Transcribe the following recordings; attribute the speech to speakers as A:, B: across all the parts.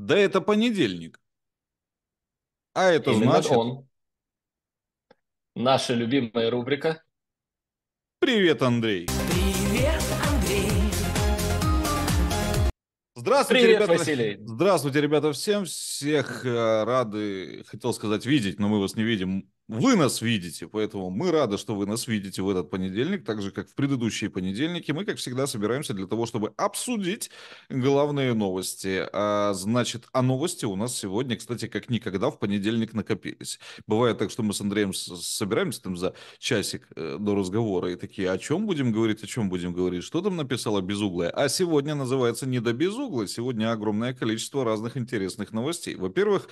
A: Да это понедельник. А это
B: Именно
A: значит...
B: он. Наша любимая рубрика.
A: Привет, Андрей.
C: Привет, Андрей.
A: Здравствуйте,
B: Привет,
A: ребята.
B: Василий.
A: Здравствуйте, ребята, всем. Всех э, рады, хотел сказать, видеть, но мы вас не видим. Вы нас видите, поэтому мы рады, что вы нас видите в этот понедельник, так же, как в предыдущие понедельники. Мы, как всегда, собираемся для того, чтобы обсудить главные новости. А, значит, а новости у нас сегодня, кстати, как никогда в понедельник накопились. Бывает так, что мы с Андреем собираемся там за часик э, до разговора и такие, о чем будем говорить, о чем будем говорить, что там написала Безуглая. А сегодня называется не до Безуглой, сегодня огромное количество разных интересных новостей. Во-первых,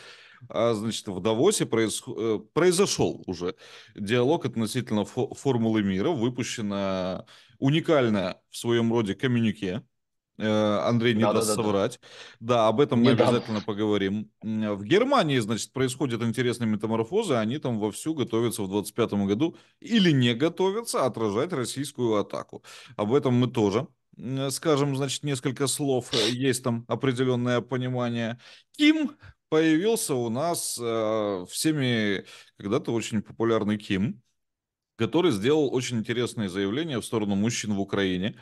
A: а, значит, в Давосе происх- э, произошел уже диалог относительно фо- формулы мира. Выпущена уникальная в своем роде коммюнике. Э, Андрей не даст
B: Да-да-да-да.
A: соврать. Да, об этом мы
B: Не дам.
A: обязательно поговорим. В Германии, значит, происходят интересные метаморфозы. Они там вовсю готовятся в 25 году или не готовятся отражать российскую атаку. Об этом мы тоже скажем, значит, несколько слов. Э, Есть там определенное понимание. Ким появился у нас э, всеми когда-то очень популярный Ким, который сделал очень интересные заявления в сторону мужчин в Украине.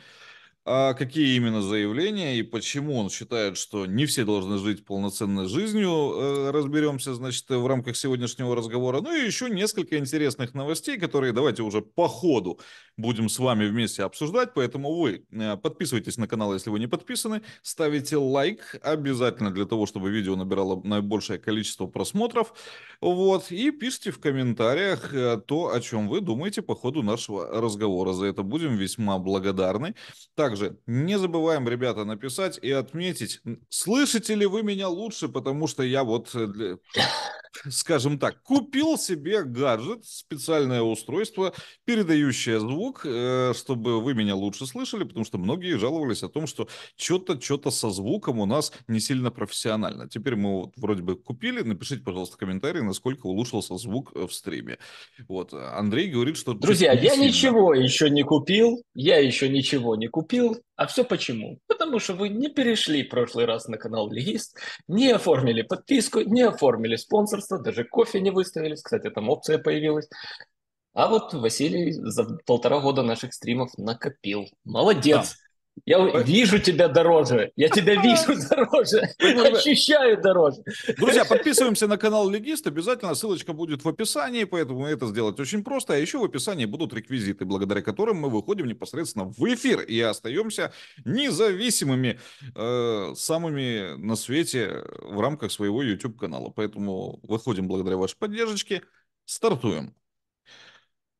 A: А какие именно заявления и почему он считает, что не все должны жить полноценной жизнью, э, разберемся, значит, в рамках сегодняшнего разговора. Ну и еще несколько интересных новостей, которые давайте уже по ходу будем с вами вместе обсуждать. Поэтому вы э, подписывайтесь на канал, если вы не подписаны, ставите лайк обязательно для того, чтобы видео набирало наибольшее количество просмотров. Вот, и пишите в комментариях э, то, о чем вы думаете по ходу нашего разговора. За это будем весьма благодарны. Также не забываем, ребята, написать и отметить, слышите ли вы меня лучше, потому что я вот, э, для- скажем так, купил себе гаджет, специальное устройство, передающее звук, э, чтобы вы меня лучше слышали, потому что многие жаловались о том, что что-то, что-то со звуком у нас не сильно профессионально. Теперь мы вот вроде бы купили, напишите, пожалуйста, в комментарии, насколько улучшился звук в стриме. Вот, Андрей говорит, что...
B: Друзья, я
A: сильно.
B: ничего еще не купил, я еще ничего не купил. А все почему? Потому что вы не перешли прошлый раз на канал Легист, не оформили подписку, не оформили спонсорство, даже кофе не выставились. Кстати, там опция появилась. А вот Василий за полтора года наших стримов накопил. Молодец! Я вижу тебя дороже, я тебя вижу дороже, ощущаю дороже.
A: Друзья, подписываемся на канал Легист, обязательно ссылочка будет в описании, поэтому это сделать очень просто. А еще в описании будут реквизиты, благодаря которым мы выходим непосредственно в эфир и остаемся независимыми э, самыми на свете в рамках своего YouTube канала. Поэтому выходим благодаря вашей поддержке, стартуем.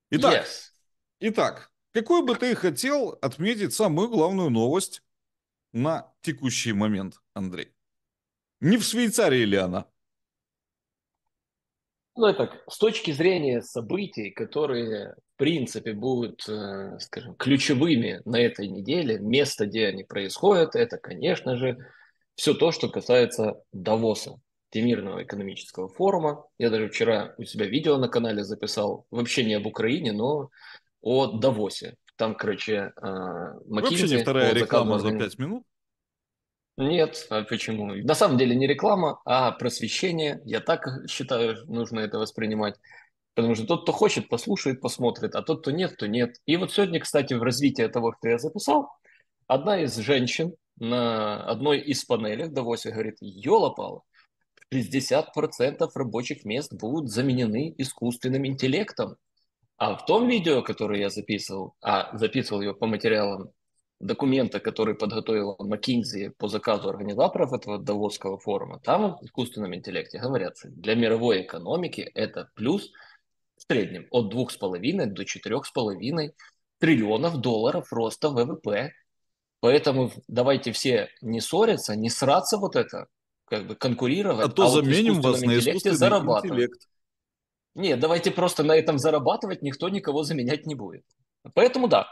A: Итак,
B: Yes.
A: Итак, какой бы ты хотел отметить самую главную новость на текущий момент, Андрей? Не в Швейцарии ли она?
B: Ну, так, с точки зрения событий, которые, в принципе, будут, э, скажем, ключевыми на этой неделе, место, где они происходят, это, конечно же, все то, что касается Давоса, Всемирного экономического форума. Я даже вчера у себя видео на канале записал, вообще не об Украине, но о Давосе. Там, короче, э,
A: Вообще не вторая реклама за пять минут.
B: нет, а почему? На самом деле не реклама, а просвещение. Я так считаю, нужно это воспринимать. Потому что тот, кто хочет, послушает, посмотрит, а тот, кто нет, то нет. И вот сегодня, кстати, в развитии того, что я записал, одна из женщин на одной из панелей в Давосе говорит, ёлопало, 60% рабочих мест будут заменены искусственным интеллектом. А в том видео, которое я записывал, а записывал его по материалам документа, который подготовила McKinsey по заказу организаторов этого Давосского форума, там в искусственном интеллекте говорят, для мировой экономики это плюс в среднем от 2,5 до 4,5 триллионов долларов роста ВВП. Поэтому давайте все не ссориться, не сраться вот это, как бы конкурировать,
A: А то
B: в
A: заменим вас на искусственный
B: зарабатывать.
A: интеллект.
B: Нет, давайте просто на этом зарабатывать, никто никого заменять не будет. Поэтому да,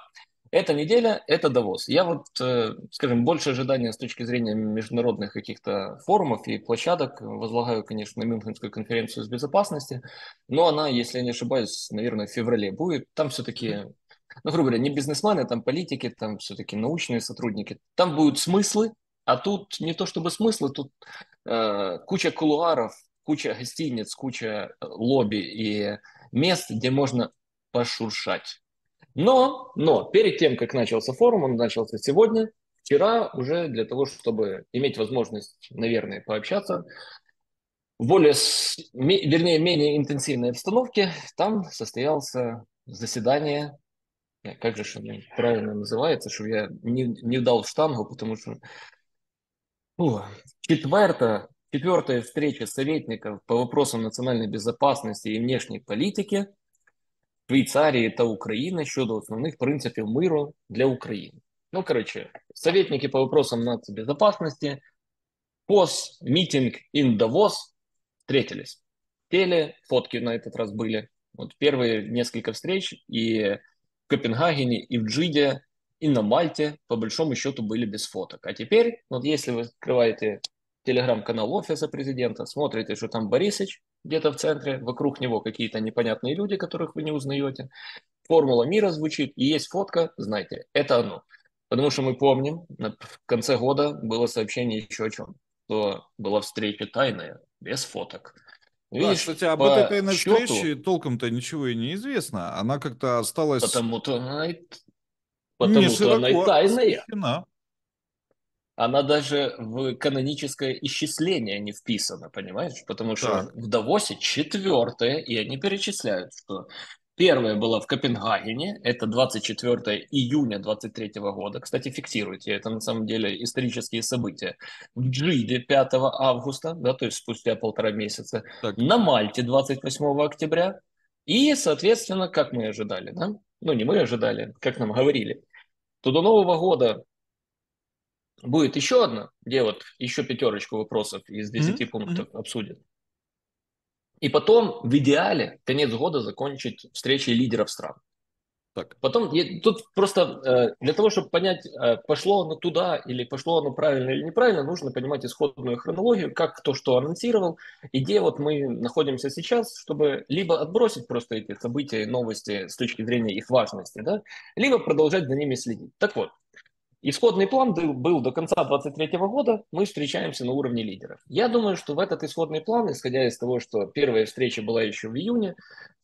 B: эта неделя – это Давос. Я вот, э, скажем, больше ожидания с точки зрения международных каких-то форумов и площадок возлагаю, конечно, на Мюнхенскую конференцию с безопасности, но она, если я не ошибаюсь, наверное, в феврале будет. Там все-таки, ну, грубо говоря, не бизнесмены, там политики, там все-таки научные сотрудники. Там будут смыслы, а тут не то чтобы смыслы, тут э, куча кулуаров, куча гостиниц, куча лобби и мест, где можно пошуршать. Но, но перед тем, как начался форум, он начался сегодня, вчера уже для того, чтобы иметь возможность, наверное, пообщаться, в более, вернее, менее интенсивной обстановке, там состоялся заседание, э, как же оно правильно называется, чтобы я не, не дал штангу, потому что ну, четвертая встреча советников по вопросам национальной безопасности и внешней политики Швейцарії та України щодо основних принципів миру для України. Ну, короче, советники по вопросам нацбезопасности, пост-митинг in Davos встретились. Теле, фотки на этот раз были. Вот первые несколько встреч и в Копенгагене, и в Джиде, и на Мальте, по большому счету, были без фоток. А теперь, вот если вы открываете телеграм-канал офиса президента, смотрите, что там Борисович где-то в центре, вокруг него какие-то непонятные люди, которых вы не узнаете, формула мира звучит, и есть фотка, знаете, это оно. Потому что мы помним, в конце года было сообщение еще о чем, что была встреча тайная, без фоток.
A: Видишь, да, кстати, об этой тайной счету, встрече толком-то ничего и не известно. Она как-то осталась...
B: Потому-то она и, потому-то она и тайная. Освещена она даже в каноническое исчисление не вписана, понимаешь? Потому что так. в Давосе четвертое, и они перечисляют, что первое было в Копенгагене, это 24 июня 23 года. Кстати, фиксируйте, это на самом деле исторические события. В Джиде 5 августа, да, то есть спустя полтора месяца. Так. На Мальте 28 октября. И, соответственно, как мы ожидали, да? Ну, не мы ожидали, как нам говорили, то до Нового года будет еще одна, где вот еще пятерочку вопросов из 10 mm-hmm. пунктов mm-hmm. обсудят. И потом, в идеале, конец года закончить встречей лидеров стран. Так. Потом, тут просто э, для того, чтобы понять, э, пошло оно туда или пошло оно правильно или неправильно, нужно понимать исходную хронологию, как кто что анонсировал, и где вот мы находимся сейчас, чтобы либо отбросить просто эти события и новости с точки зрения их важности, да, либо продолжать за ними следить. Так вот, Исходный план был, до конца 2023 года, мы встречаемся на уровне лидеров. Я думаю, что в этот исходный план, исходя из того, что первая встреча была еще в июне,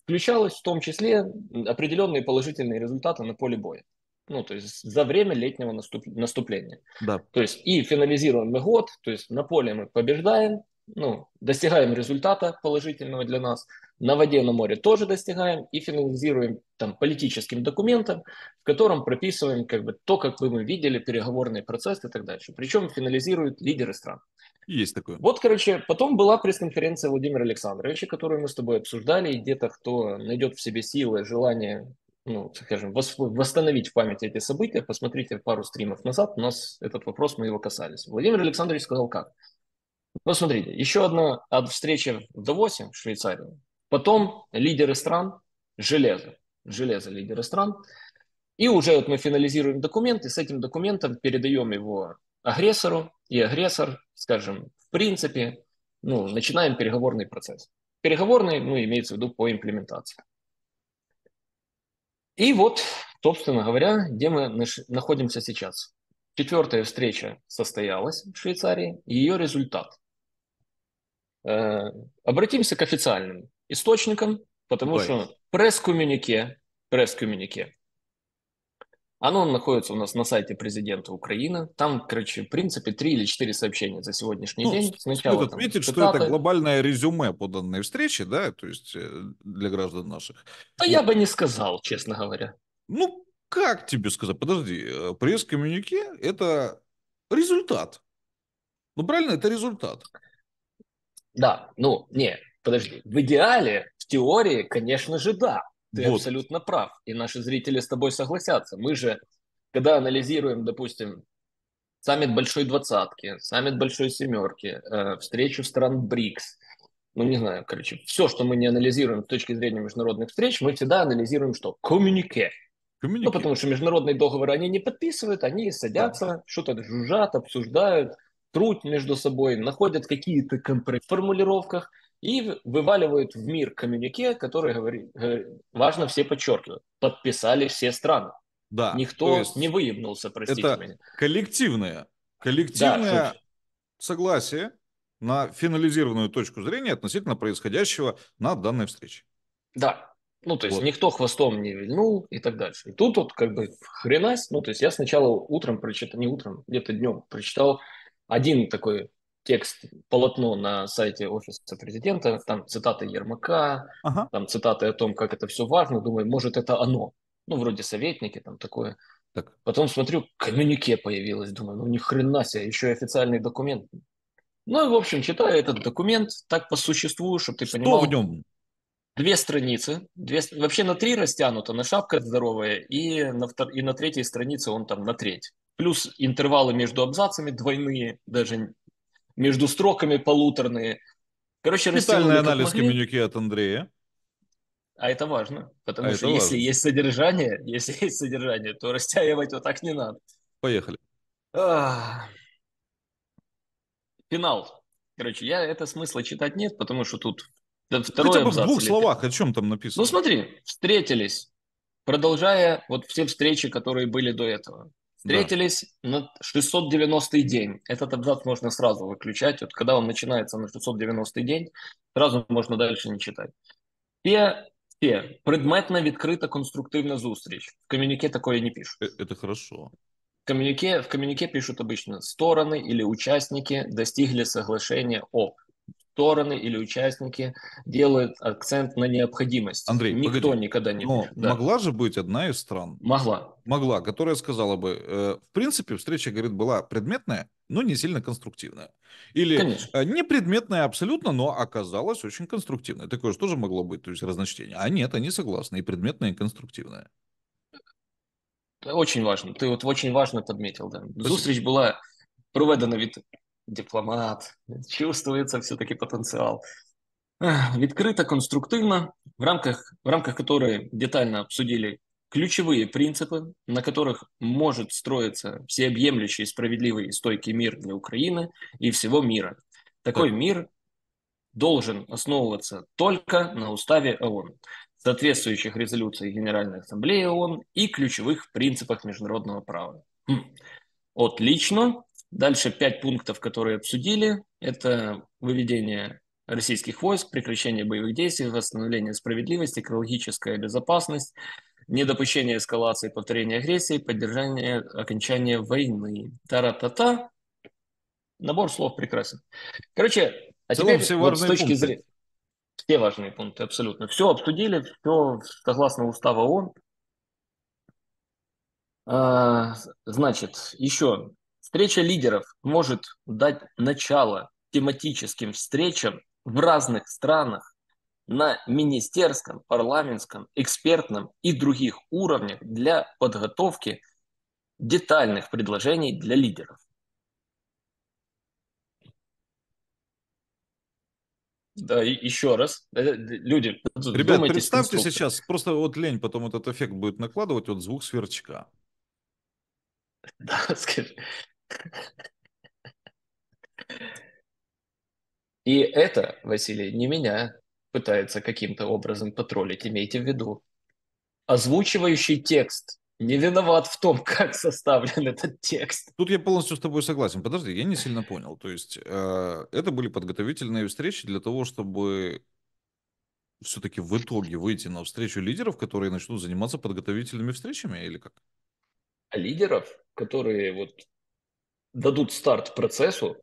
B: включалось в том числе определенные положительные результаты на поле боя. Ну, то есть за время летнего наступ... наступления. Да. То есть и финализируем мы год, то есть на поле мы побеждаем, ну, достигаем результата положительного для нас, на воде, на море тоже достигаем и финализируем там политическим документом, в котором прописываем как бы то, как бы мы видели, переговорный процесс и так дальше. Причем финализируют лидеры стран.
A: Есть такое.
B: Вот, короче, потом была пресс-конференция Владимира Александровича, которую мы с тобой обсуждали, и где-то кто найдет в себе силы, желание, ну, скажем, восстановить в памяти эти события, посмотрите пару стримов назад, у нас этот вопрос, мы его касались. Владимир Александрович сказал как? Ну, смотрите, еще одна встреча в Давосе, в Швейцарии. Потом лидеры стран, железо, железо лидеры стран. И уже вот мы финализируем документ, и с этим документом передаем его агрессору, и агрессор, скажем, в принципе, ну, начинаем переговорный процесс. Переговорный, ну, имеется в виду по имплементации. И вот, собственно говоря, где мы находимся сейчас. Четвертая встреча состоялась в Швейцарии, ее результат. Э, обратимся к официальным источникам, потому Ой. что пресс-коммюнике, пресс-коммюнике, оно находится у нас на сайте президента Украины. Там, короче, в принципе, три или четыре сообщения за сегодняшний ну, день.
A: Сначала стоит отметить, что это глобальное резюме по данной встрече, да, то есть э, для граждан наших.
B: Да вот. я бы не сказал, честно говоря.
A: Ну, как тебе сказать? Подожди, э, пресс-коммюнике – это результат. Ну, правильно, это результат.
B: Да, ну, не, подожди. В идеале, теории, конечно же, да. Ты вот. абсолютно прав. И наши зрители с тобой согласятся. Мы же, когда анализируем, допустим, саммит Большой Двадцатки, саммит Большой Семерки, э, встречу стран БРИКС, ну, не знаю, короче, все, что мы не анализируем с точки зрения международных встреч, мы всегда анализируем что? Коммунике. Ну, потому что международные договоры они не подписывают, они садятся, да. что-то жужжат, обсуждают, трут между собой, находят какие-то компромиссы в формулировках и вываливают в мир коммюнике, который говорит, важно все подчеркивают, подписали все страны. Да. Никто не выебнулся, простите
A: это
B: меня.
A: коллективное, коллективное да, согласие на финализированную точку зрения относительно происходящего на данной встрече.
B: Да. Ну, то есть
A: Вот.
B: никто хвостом не вильнул и так дальше. И тут вот как бы хренась, ну, то есть я сначала утром прочитал, не утром, где-то днем прочитал один такой текст, полотно на сайте офиса президента, там цитаты Ермака,
A: Ага.
B: там цитаты о том, как это все важно, думаю, может, это оно. Ну, вроде советники, там такое.
A: Так,
B: Потом смотрю, коммюнике появилось, думаю, ну ни хрена себе, еще и официальный документ. Ну и, в общем, читаю этот документ так по существу, чтобы ты
A: что
B: понимал.
A: в нем?
B: Две страницы, две, вообще на три растянуто, на шапка здоровая, и на, втор- и на третьей странице он там на треть. Плюс интервалы между абзацами двойные, даже между строками полуторные. Короче, как
A: анализ
B: могли.
A: от Андрея.
B: А это важно, потому
A: А
B: что если
A: важно.
B: есть содержание, если есть содержание, то растягивать вот так не надо.
A: Поехали.
B: Ах. Финал. Короче, я это смысла читать нет, потому что тут да, второй
A: Хотя бы в двух словах, о чем там написано.
B: Ну смотри, встретились, продолжая вот все встречи, которые были до этого. Встретились на 690 день. Этот абзац можно сразу выключать. Вот когда он начинается на 690 день, сразу можно дальше не читать. Все, все предметно відкрита конструктивна зустріч. В коммюнике такое не пишут.
A: Э, Это хорошо.
B: В коммюнике, в коммюнике пишут обычно стороны или участники достигли соглашения об. Стороны или участники делают акцент на необходимость.
A: Андрей,
B: Никто
A: погоди.
B: никогда не
A: Но.
B: Да.
A: могла же быть одна из стран,
B: Могла.
A: могла, которая сказала бы, э, в принципе, встреча, говорит, была предметная, но не сильно конструктивная. Или
B: Конечно.
A: э, не предметная абсолютно, но оказалась очень конструктивной. Такое же тоже могло быть, то есть разночтение. А нет, они согласны, и предметная, и конструктивная.
B: Очень важно. Ти от очень важно подметил. Да. Зустріч була проведена від дипломат. Чувствується все-таки потенціал. Ех, Відкрита, конструктивно, в рамках, в рамках которой детально обсудили ключевые принципы, на которых может строиться всеобъемлющий, справедливый и стойкий мир для Украины и всего мира. Такой
A: Так.
B: мир должен основываться только на уставе ООН, соответствующих резолюциях Генеральной Ассамблеи ООН и ключевых принципах международного права. Хм. Отлично. Дальше пять пунктов, которые обсудили. Это выведение российских войск, прекращение боевых действий, восстановление справедливости, экологическая безопасность, недопущение эскалации повторения агрессии, поддержание окончания войны. Тара-та-та. Набор слов прекрасен. Короче, а теперь
A: все
B: вот с точки
A: пункты.
B: зрения... Все важные пункты, абсолютно. Все обсудили, все согласно устава ООН. А, Значит, еще. Встреча лидеров может дать начало тематическим встречам в разных странах на министерском, парламентском, экспертном и других уровнях для подготовки детальных предложений для лидеров. Да, и еще раз. Э, Люди,
A: Ребят,
B: вдумайтесь в
A: представьте сейчас, просто вот лень потом этот эффект будет накладывать, вот звук сверчка.
B: Да, скажи. И это, Василий, не меня пытается каким-то образом потроллить, имейте в виду. Озвучивающий текст не виноват в том, как составлен этот текст.
A: Тут я полностью с тобой согласен. Подожди, я не сильно понял. То есть э, это были подготовительные встречи для того, чтобы все-таки в итоге выйти на встречу лидеров, которые начнут заниматься подготовительными встречами или как?
B: А лидеров, которые вот дадут старт процессу,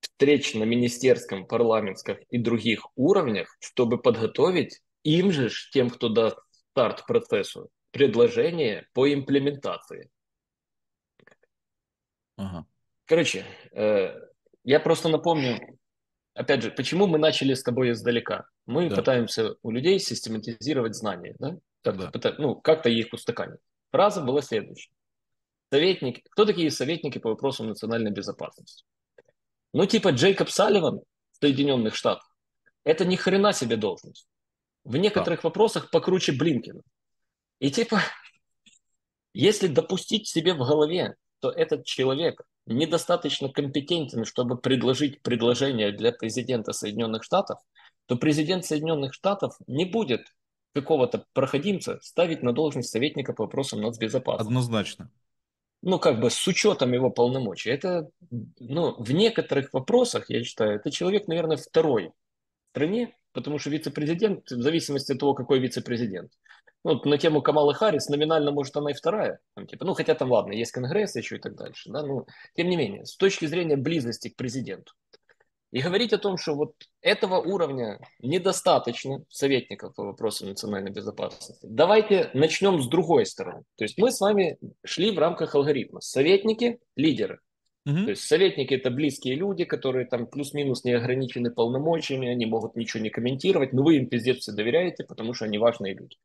B: встреч на министерском, парламентском и других уровнях, чтобы подготовить им же, тем, кто даст старт процессу, предложение по имплементации.
A: Ага.
B: Короче, э, я просто напомню, опять же, почему мы начали с тобой издалека. Мы
A: Да.
B: пытаемся у людей систематизировать знания, да? Как-
A: Да.
B: пыта- ну, как-то их устаканить. Фраза была следующая. Советники. Кто такие советники по вопросам национальной безопасности? Ну, типа Джейкоб Салливан в Соединенных Штатах. Это ни хрена себе должность. В некоторых вопросах покруче Блинкина. И типа, если допустить себе в голове, что этот человек недостаточно компетентен, чтобы предложить предложение для президента Соединенных Штатов, то президент Соединенных Штатов не будет какого-то проходимца ставить на должность советника по вопросам нацбезопасности.
A: Однозначно.
B: Ну, как бы с учетом его полномочий. Это, ну, в некоторых вопросах, я считаю, это человек, наверное, второй в стране, потому что вице-президент, в зависимости от того, какой вице-президент. Ну, на тему Камалы Харрис номинально, может, она и вторая. Там, типа, ну, хотя там, ладно, есть Конгресс еще и так дальше. Да? Ну, тем не менее, с точки зрения близости к президенту. И говорить о том, что вот этого уровня недостаточно советников по вопросам национальной безопасности. Давайте начнем с другой стороны. То есть мы с вами шли в рамках алгоритма. Советники, лидеры. Угу. То есть советники это близкие люди, которые там плюс-минус не ограничены полномочиями, они могут ничего не комментировать, но вы им пиздец все доверяете, потому что они важные люди.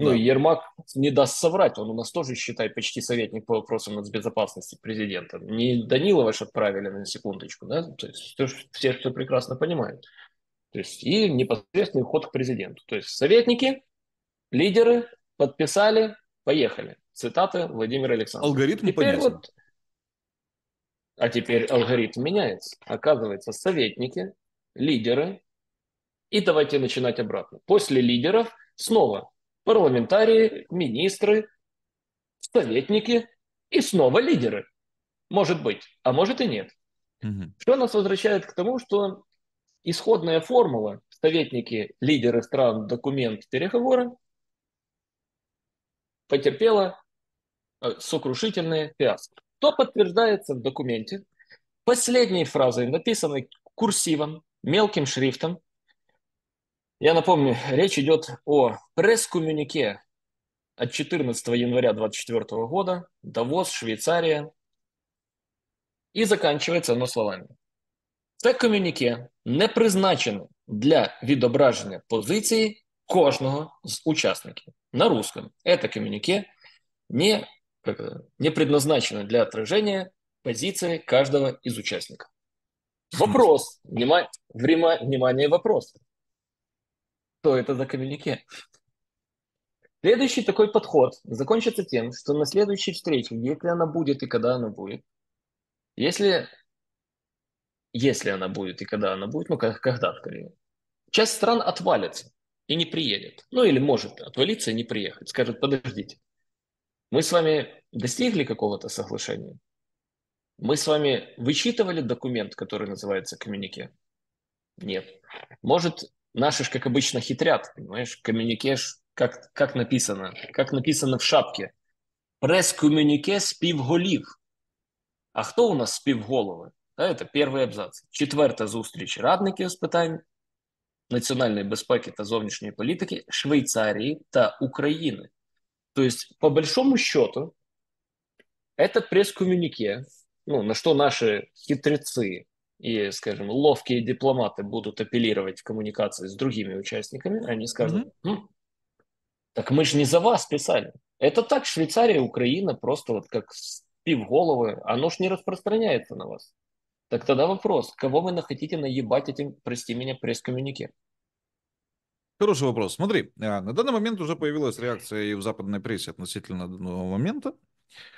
B: Ну, да. Ермак не даст соврать, он у нас тоже, считай, почти советник по вопросам нацбезопасности президента. Не Данилова ж отправили на секундочку, да, то есть все, все прекрасно понимают. То есть и непосредственный ход к президенту. То есть советники, лидеры подписали, поехали. Цитаты Владимира Александровича.
A: Алгоритм теперь вот,
B: А теперь алгоритм меняется. Оказывается, советники, лидеры, и давайте начинать обратно. После лидеров снова парламентарии, министры, советники и снова лидеры. Может быть, а может и нет. Угу. Что нас возвращает к тому, что исходная формула советники, лидеры стран, документ, переговоры потерпела э, сокрушительные фиаско. То подтверждается в документе последней фразой, написанной курсивом, мелким шрифтом, я напомню, речь идет о пресс-коммюнике от 14 января 2024 года, Давос, Швейцария. І заканчивается оно словами. Це комюніке не призначене для відображення позиції кожного з учасників на русском. Это коммюнике не, не предназначено для отражения позиции каждого из участников. Вопрос. Внимание, внимание, вопрос что это за коммюнике. Следующий такой подход закончится тем, что на следующей встрече, если она будет и когда она будет, если, если она будет и когда она будет, ну как, когда скорее, часть стран отвалится и не приедет. Ну или может отвалиться и не приехать. Скажет, подождите, мы с вами достигли какого-то соглашения? Мы с вами вычитывали документ, который называется коммюнике? Нет. Может, Наши ж, как обычно, хитрят, понимаешь? Коммуникеш, как, как написано, как написано в шапке. Прес-коммунике співголів. А хто у нас співголови? Це перший абзац. Четверта зустріч радників з питань національної безпеки та зовнішньої політики Швейцарії та України. То есть, по большому счету, этот пресс-коммюнике, ну, на что наши хитрецы и, скажем, ловкие дипломаты будут апеллировать в коммуникации с другими участниками, они скажут, mm-hmm. хм, так мы же не за вас писали. Это так Швейцария, Украина, просто вот как спив головы, оно ж не распространяется на вас. Так тогда вопрос, кого вы хотите наебать этим, прости меня, пресс-коммюнике?
A: Хороший вопрос. Смотри, а, на данный момент уже появилась реакция и в западной прессе относительно данного момента.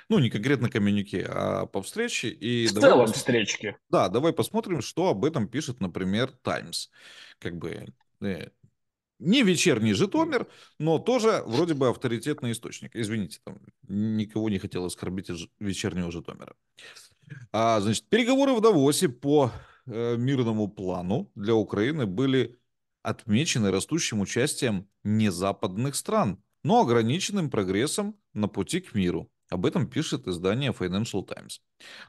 A: Ну, не конкретно коммюнике, а по встрече. И
B: в давай целом пос... встречки.
A: Да, давай посмотрим, что об этом пишет, например, Times. Как бы э, не вечерний Житомир, но тоже вроде бы авторитетный источник. Извините, там никого не хотел оскорбить из вечернего Житомира. А, значит, переговоры в Давосе по э, мирному плану для Украины были отмечены растущим участием незападных стран, но ограниченным прогрессом на пути к миру. Об этом пишет издание Financial Times.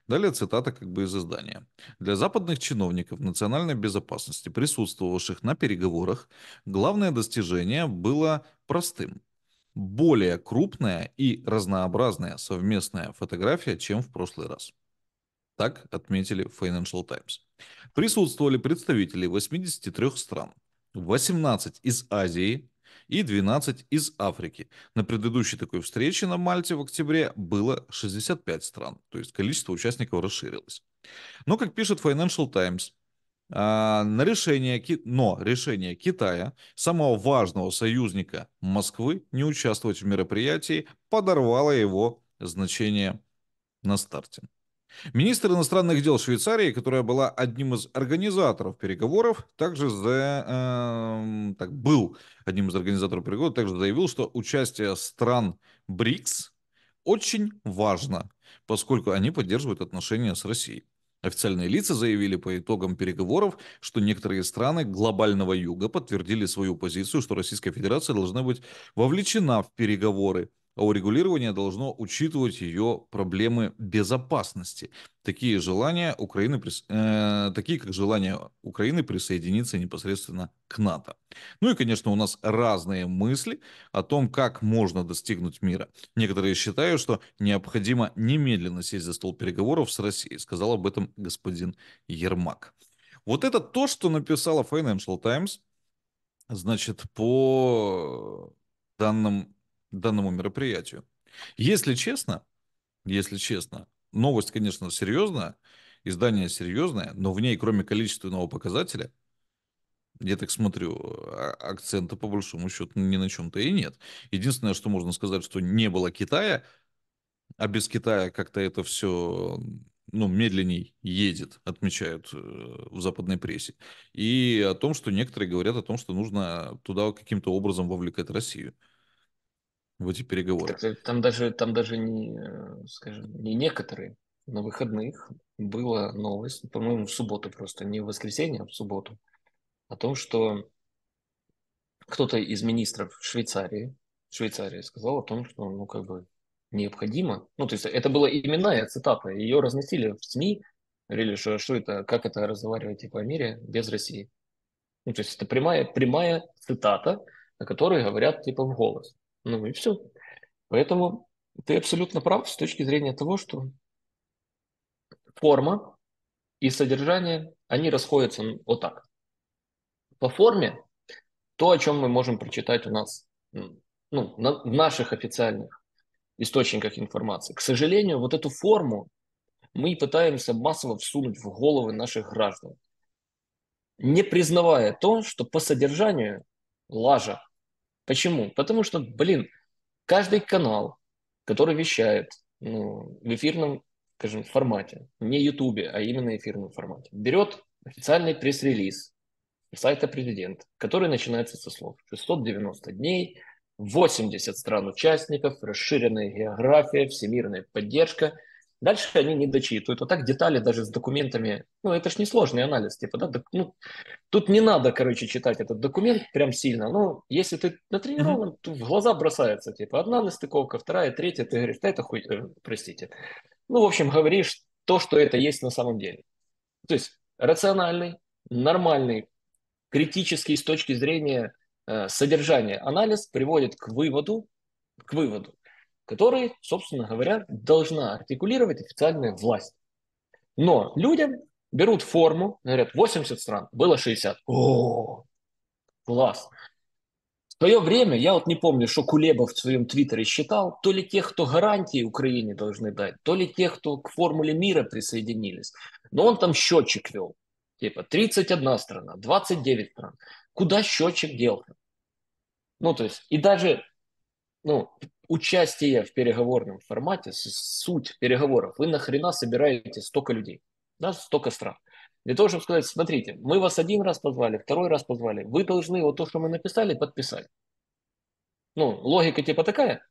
A: Далее цитата как бы из издания. Для западных чиновников национальной безопасности, присутствовавших на переговорах, главное достижение было простым. Более крупная и разнообразная совместная фотография, чем в прошлый раз. Так отметили Financial Times. Присутствовали представители 83 стран, 18 из Азии, и 12 из Африки. На предыдущей такой встрече на Мальте в октябре было 65 стран, то есть количество участников расширилось. Но, как пишет Financial Times, а, на решение, но решение Китая, самого важного союзника Москвы, не участвовать в мероприятии, подорвало его значение на старте. Министр иностранных дел Швейцарии, которая была одним из организаторов переговоров, также за, э, так, был одним из организаторов переговоров, также заявил, что участие стран БРИКС очень важно, поскольку они поддерживают отношения с Россией. Официальные лица заявили по итогам переговоров, что некоторые страны глобального юга подтвердили свою позицию, что Российская Федерация должна быть вовлечена в переговоры а урегулирование должно учитывать ее проблемы безопасности. Такие желания Украины, э, такие как желание Украины присоединиться непосредственно к НАТО. Ну и, конечно, у нас разные мысли о том, как можно достигнуть мира. Некоторые считают, что необходимо немедленно сесть за стол переговоров с Россией, сказал об этом господин Ермак. Вот это то, что написала Financial Times, значит, по данным данному мероприятию. Если честно, если честно, новость, конечно, серьезная, издание серьезное, но в ней, кроме количественного показателя, я так смотрю, а, акцента по большому счету ни на чем-то и нет. Единственное, что можно сказать, что не было Китая, а без Китая как-то это все ну, медленней едет, отмечают э, в западной прессе. И о том, что некоторые говорят о том, что нужно туда каким-то образом вовлекать Россию в эти переговоры.
B: Так, там даже, там даже не, э, скажем, не некоторые. На выходных была новость, по-моему, в субботу просто, не в воскресенье, а в субботу, о том, что кто-то из министров Швейцарии, Швейцарии сказал о том, что, ну, как бы, необходимо, ну, то есть это была именная цитата, ее разносили в СМИ, говорили, что, что это, как это разговаривать типа о мире без России. Ну, то есть это прямая, прямая цитата, о которой говорят типа в голос. Ну и все. Поэтому ты абсолютно прав с точки зрения того, что форма и содержание, они расходятся вот так. По форме то, о чем мы можем прочитать у нас ну, на, в наших официальных источниках информации. К сожалению, вот эту форму мы пытаемся массово всунуть в головы наших граждан, не признавая то, что по содержанию лажа Почему? Потому что, блин, каждый канал, который вещает ну, в эфирном, скажем, формате, не Ютубе, а именно эфирном формате, берет официальный пресс-релиз сайта президента, который начинается со слов 690 дней, 80 стран участников, расширенная география, всемирная поддержка – Дальше они не дочитывают. Вот так детали даже с документами. Ну, это ж несложный анализ. Типа, да, ну, тут не надо, короче, читать этот документ прям сильно. Но если ты натренирован, mm-hmm. то в глаза бросается. Типа, одна настыковка, вторая, третья. Ты говоришь, да это хуй, э, простите. Ну, в общем, говоришь то, что это есть на самом деле. То есть рациональный, нормальный, критический с точки зрения э, содержания анализ приводит к выводу, к выводу, который, собственно говоря, должна артикулировать официальная власть. Но людям берут форму, говорят, 80 стран, было 60. О, класс. В свое время, я вот не помню, что Кулебов в своем твиттере считал, то ли тех, кто гарантии Украине должны дать, то ли тех, кто к формуле мира присоединились. Но он там счетчик вел. Типа 31 страна, 29 стран. Куда счетчик делся? Ну, то есть, и даже ну, участие в переговорном формате, суть переговоров, вы нахрена собираете столько людей, да, столько стран. Для того, чтобы сказать, смотрите, мы вас один раз позвали, второй раз позвали, вы должны вот то, что мы написали, подписать. Ну, логика типа такая,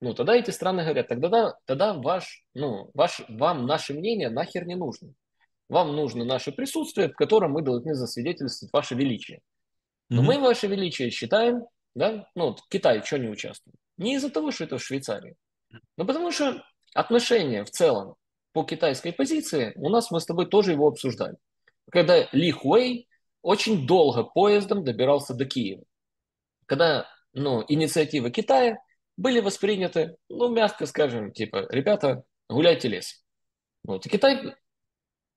B: ну, тогда эти страны говорят, тогда, тогда ваш, ну, ваш, вам наше мнение нахер не нужно. Вам нужно наше присутствие, в котором мы должны засвидетельствовать ваше величие. Но mm-hmm. мы ваше величие считаем, да, ну, вот Китай что не участвует? Не из-за того, что это в Швейцарии, но потому что отношения в целом по китайской позиции, у нас мы с тобой тоже его обсуждали. Когда Ли Хуэй очень долго поездом добирался до Киева. Когда ну, инициативы Китая были восприняты, ну, мягко скажем, типа, ребята, гуляйте лес. Вот. И Китай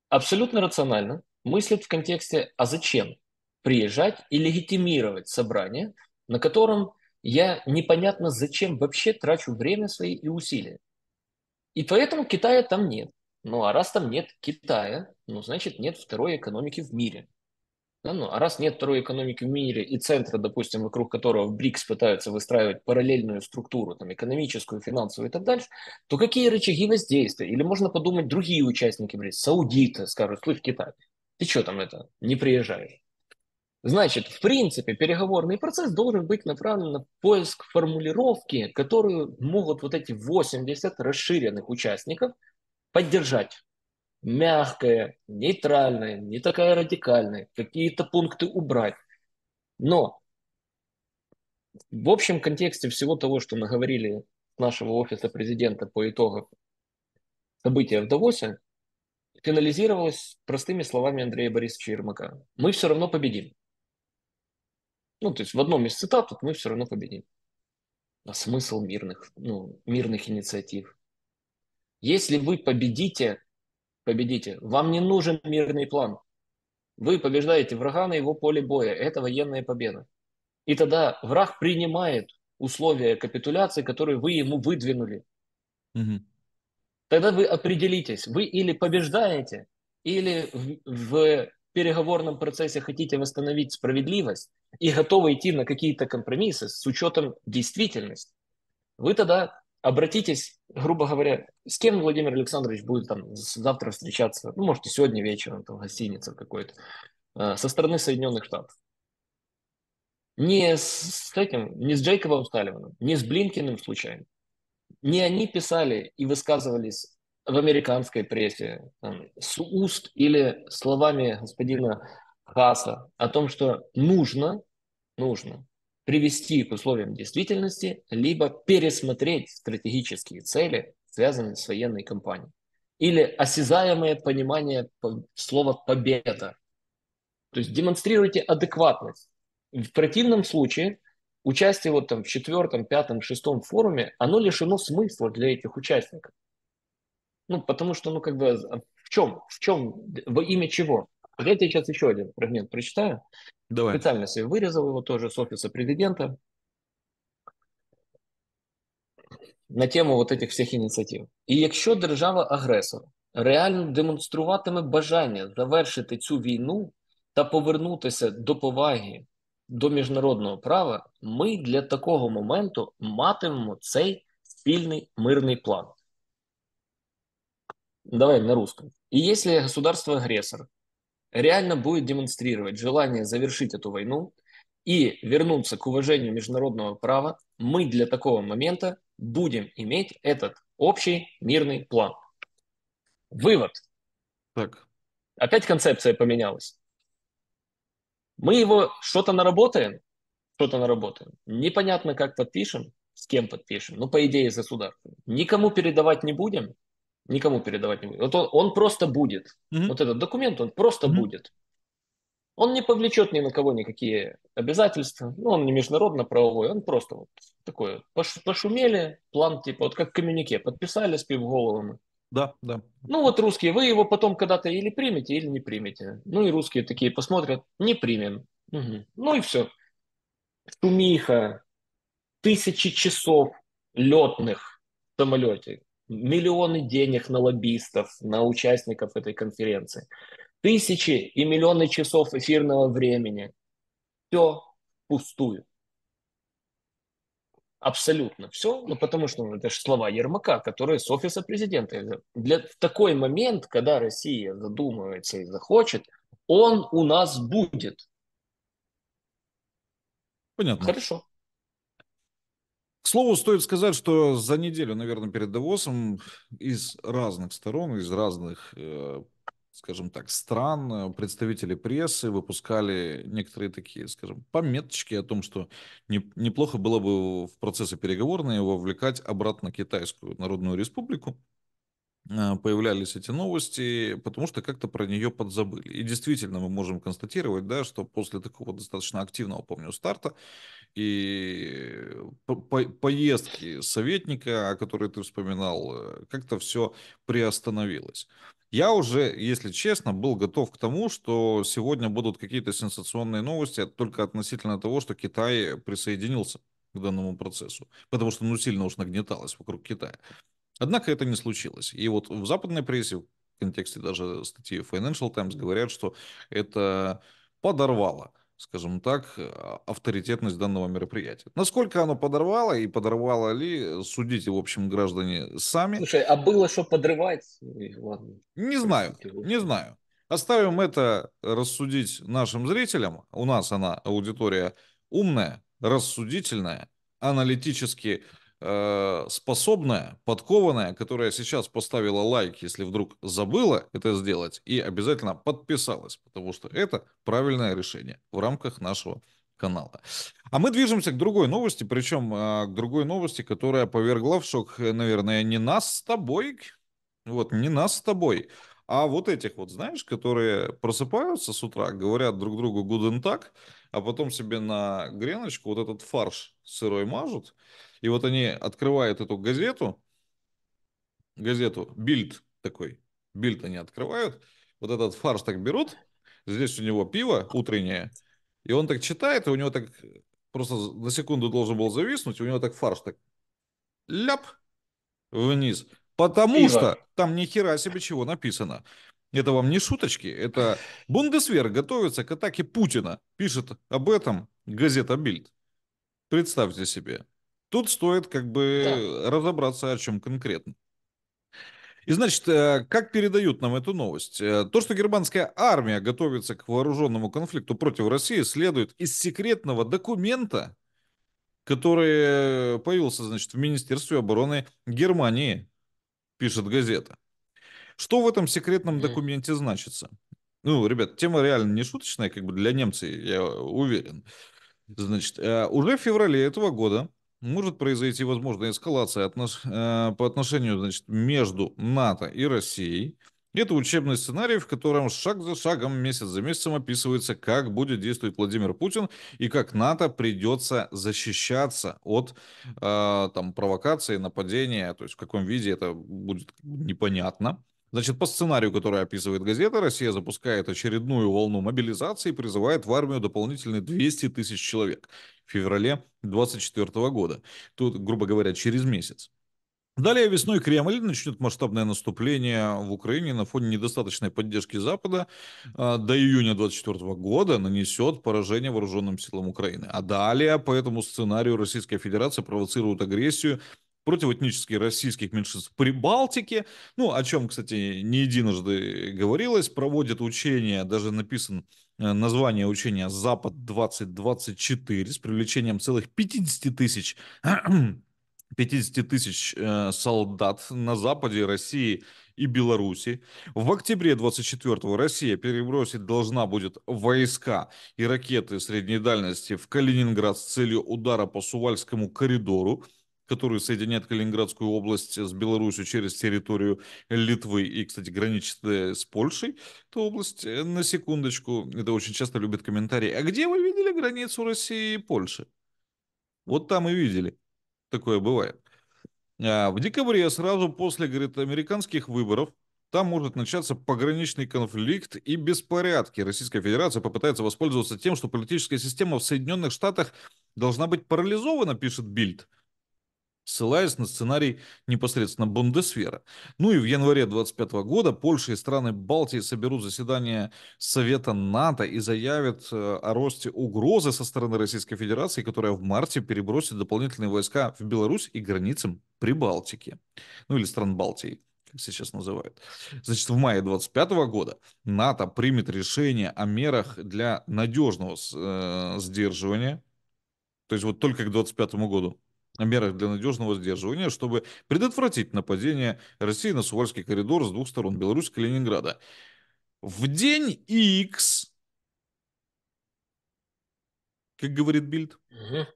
B: абсолютно рационально мыслит в контексте, а зачем приезжать и легитимировать собрание, на котором я непонятно зачем вообще трачу время свои и усилия. И поэтому Китая там нет. Ну а раз там нет Китая, ну значит нет второй экономики в мире. Да, ну, а раз нет второй экономики в мире и центра, допустим, вокруг которого БРИКС пытаются выстраивать параллельную структуру, там, экономическую, финансовую и так дальше, то какие рычаги воздействия? Или можно подумать, другие участники БРИКС, саудиты скажут, слышь, Китай, ты что там это, не приезжаешь? Значит, в принципе, переговорный процесс должен быть направлен на поиск формулировки, которую могут вот эти 80 расширенных участников поддержать. Мягкое, нейтральное, не такая радикальная, какие-то пункты убрать. Но в общем контексте всего того, что мы говорили нашего офиса президента по итогам события в Давосе, финализировалось простыми словами Андрея Борисовича Ермака. Мы все равно победим. Ну, то есть в одном из цитат мы все равно победим. А смысл мирных, ну, мирных инициатив? Если вы победите, победите, вам не нужен мирный план. Вы побеждаете врага на его поле боя. Это военная победа. И тогда враг принимает условия капитуляции, которые вы ему выдвинули. Угу. Тогда вы определитесь, вы или побеждаете, или в, в переговорном процессе хотите восстановить справедливость и готовы идти на какие-то компромиссы с учетом действительности. Вы тогда обратитесь, грубо говоря, с кем Владимир Александрович будет там завтра встречаться, ну, можете сегодня вечером, там, в гостинице какой-то, э, со стороны Соединенных Штатов. Не с, этим, не с Джейкобом Сталливаном, не с Блинкиным случайно. Не они писали и высказывались в американской прессе там, с уст или словами господина Хаса о том, что нужно, нужно привести к условиям действительности, либо пересмотреть стратегические цели, связанные с военной кампанией. Или осязаемое понимание слова «победа». То есть демонстрируйте адекватность. В противном случае участие вот там в четвертом, пятом, шестом форуме, оно лишено смысла для этих участников. Ну, потому что, ну, как бы, в чем, в чем, во имя чего? Вот я тебе сейчас еще один фрагмент прочитаю. Давай. Специально себе вырезал его тоже с офиса президента на тему вот этих всіх ініціатив. І якщо держава-агресор реально демонструватиме бажання завершити цю війну та повернутися до поваги до міжнародного права, ми для такого моменту матимемо цей спільний мирний план. Давай на русском. И если государство-агрессор реально будет демонстрировать желание завершить эту войну и вернуться к уважению международного права, мы для такого момента будем иметь этот общий мирный план. Вывод. Так. Опять концепция поменялась. Мы его что-то наработаем, что-то наработаем. Непонятно, как подпишем, с кем подпишем. Ну, по идее, государство. Никому передавать не будем. Никому передавать не будем. Вот он, он просто будет. Mm-hmm. Вот этот документ, он просто mm-hmm. будет. Он не повлечет ни на кого никакие обязательства. Ну, он не международно-правовой, он просто вот такой. Пош, пошумели, план типа, вот как коммюнике, подписали с пивголовыми.
A: Да, да.
B: Ну вот русские, вы его потом когда-то или примете, или не примете. Ну и русские такие посмотрят, не примем. Угу. Ну и все. Шумиха, тысячи часов летных в самолете, миллионы денег на лоббистов, на участников этой конференции, тысячи и миллионы часов эфирного времени. Все пустую. Абсолютно все, ну потому что ну, это же слова Ермака, которые с офиса президента. Для, в такой момент, когда Россия задумывается и захочет, он у нас будет.
A: Понятно.
B: Хорошо.
A: К слову, стоит сказать, что за неделю, наверное, перед Давосом из разных сторон, из разных э, скажем так, стран, э, представители прессы выпускали некоторые такие, скажем, пометочки о том, что не, неплохо было бы в процессы переговорные вовлекать обратно Китайскую Народную Республику. Э, появлялись эти новости, потому что как-то про нее подзабыли. И действительно мы можем констатировать, да, что после такого достаточно активного, помню, старта и по поездки советника, о которой ты вспоминал, э, как-то все приостановилось. Я уже, если честно, был готов к тому, что сегодня будут какие-то сенсационные новости только относительно того, что Китай присоединился к данному процессу, потому что ну сильно уж нагнеталось вокруг Китая. Однако это не случилось. И вот в западной прессе, в контексте даже статьи Financial Times, говорят, что это подорвало скажем так, авторитетность данного мероприятия. Насколько оно подорвало и подорвало ли, судите, в общем, граждане сами.
B: Слушай, а было что подрывать?
A: Ладно. Не знаю, не знаю. Оставим это рассудить нашим зрителям. У нас она, аудитория умная, рассудительная, аналитически способная, подкованная, которая сейчас поставила лайк, если вдруг забыла это сделать, и обязательно подписалась, потому что это правильное решение в рамках нашего канала. А мы движемся к другой новости, причем э, к другой новости, которая повергла в шок, наверное, не нас с тобой, вот, не нас с тобой, а вот этих вот, знаешь, которые просыпаются с утра, говорят друг другу гуден так, а потом себе на греночку вот этот фарш сырой мажут, и вот они открывают эту газету, газету Бильд такой, Бильд они открывают, вот этот фарш так берут, здесь у него пиво утреннее, и он так читает, и у него так просто на секунду должен был зависнуть, у него так фарш так ляп вниз. Потому Пиво. что там ни хера себе чего написано. Это вам не шуточки, это Бундесвер готовится к атаке Путина. Пишет об этом газета Бильд. Представьте себе. Тут стоит как бы да. разобраться, о чем конкретно. И значит, э, как передают нам эту новость? Э, то, что германская армия готовится к вооруженному конфликту против России, следует из секретного документа, который появился, значит, в Министерстве обороны Германии пишет газета. Что в этом секретном документе значится? Ну, ребят, тема реально не шуточная, как бы для немцев, я уверен. Значит, э, уже в феврале этого года может произойти, возможно, эскалация отнош... Э, по отношению, значит, между НАТО и Россией. Это учебный сценарий, в котором шаг за шагом, месяц за месяцем описывается, как будет действовать Владимир Путин и как НАТО придется защищаться от э, там, провокации, нападения, то есть в каком виде это будет непонятно. Значит, по сценарию, который описывает газета, Россия запускает очередную волну мобилизации и призывает в армию дополнительные 200 тысяч человек в феврале 2024 года. Тут, грубо говоря, через месяц. Далее весной Кремль начнет масштабное наступление в Украине на фоне недостаточной поддержки Запада. А, до июня 2024 года нанесет поражение вооруженным силам Украины. А далее по этому сценарию Российская Федерация провоцирует агрессию против этнических российских меньшинств в Прибалтике, ну, о чем, кстати, не единожды говорилось, проводит учения, даже написан э, название учения «Запад-2024» с привлечением целых 50 тысяч 50 тысяч э, солдат на западе России и Беларуси. В октябре 24-го Россия перебросить должна будет войска и ракеты средней дальности в Калининград с целью удара по Сувальскому коридору, который соединяет Калининградскую область с Беларусью через территорию Литвы и, кстати, граничит э, с Польшей. Эта область, э, на секундочку, это очень часто любят комментарии. А где вы видели границу России и Польши? Вот там и видели. Такое бывает. А, в декабре, сразу после, говорит, американских выборов, там может начаться пограничный конфликт и беспорядки. Российская Федерация попытается воспользоваться тем, что политическая система в Соединенных Штатах должна быть парализована, пишет Бильд ссылаясь на сценарий непосредственно Бундесвера. Ну и в январе 2025 года Польша и страны Балтии соберут заседание Совета НАТО и заявят э, о росте угрозы со стороны Российской Федерации, которая в марте перебросит дополнительные войска в Беларусь и границам Прибалтики. Ну или стран Балтии как сейчас называют. Значит, в мае 2025 года НАТО примет решение о мерах для надежного э, сдерживания, то есть вот только к 2025 году о мерах для надежного сдерживания, чтобы предотвратить нападение России на Сувальский коридор с двух сторон Беларусь и Калининграда. В день X, как говорит Бильд, угу.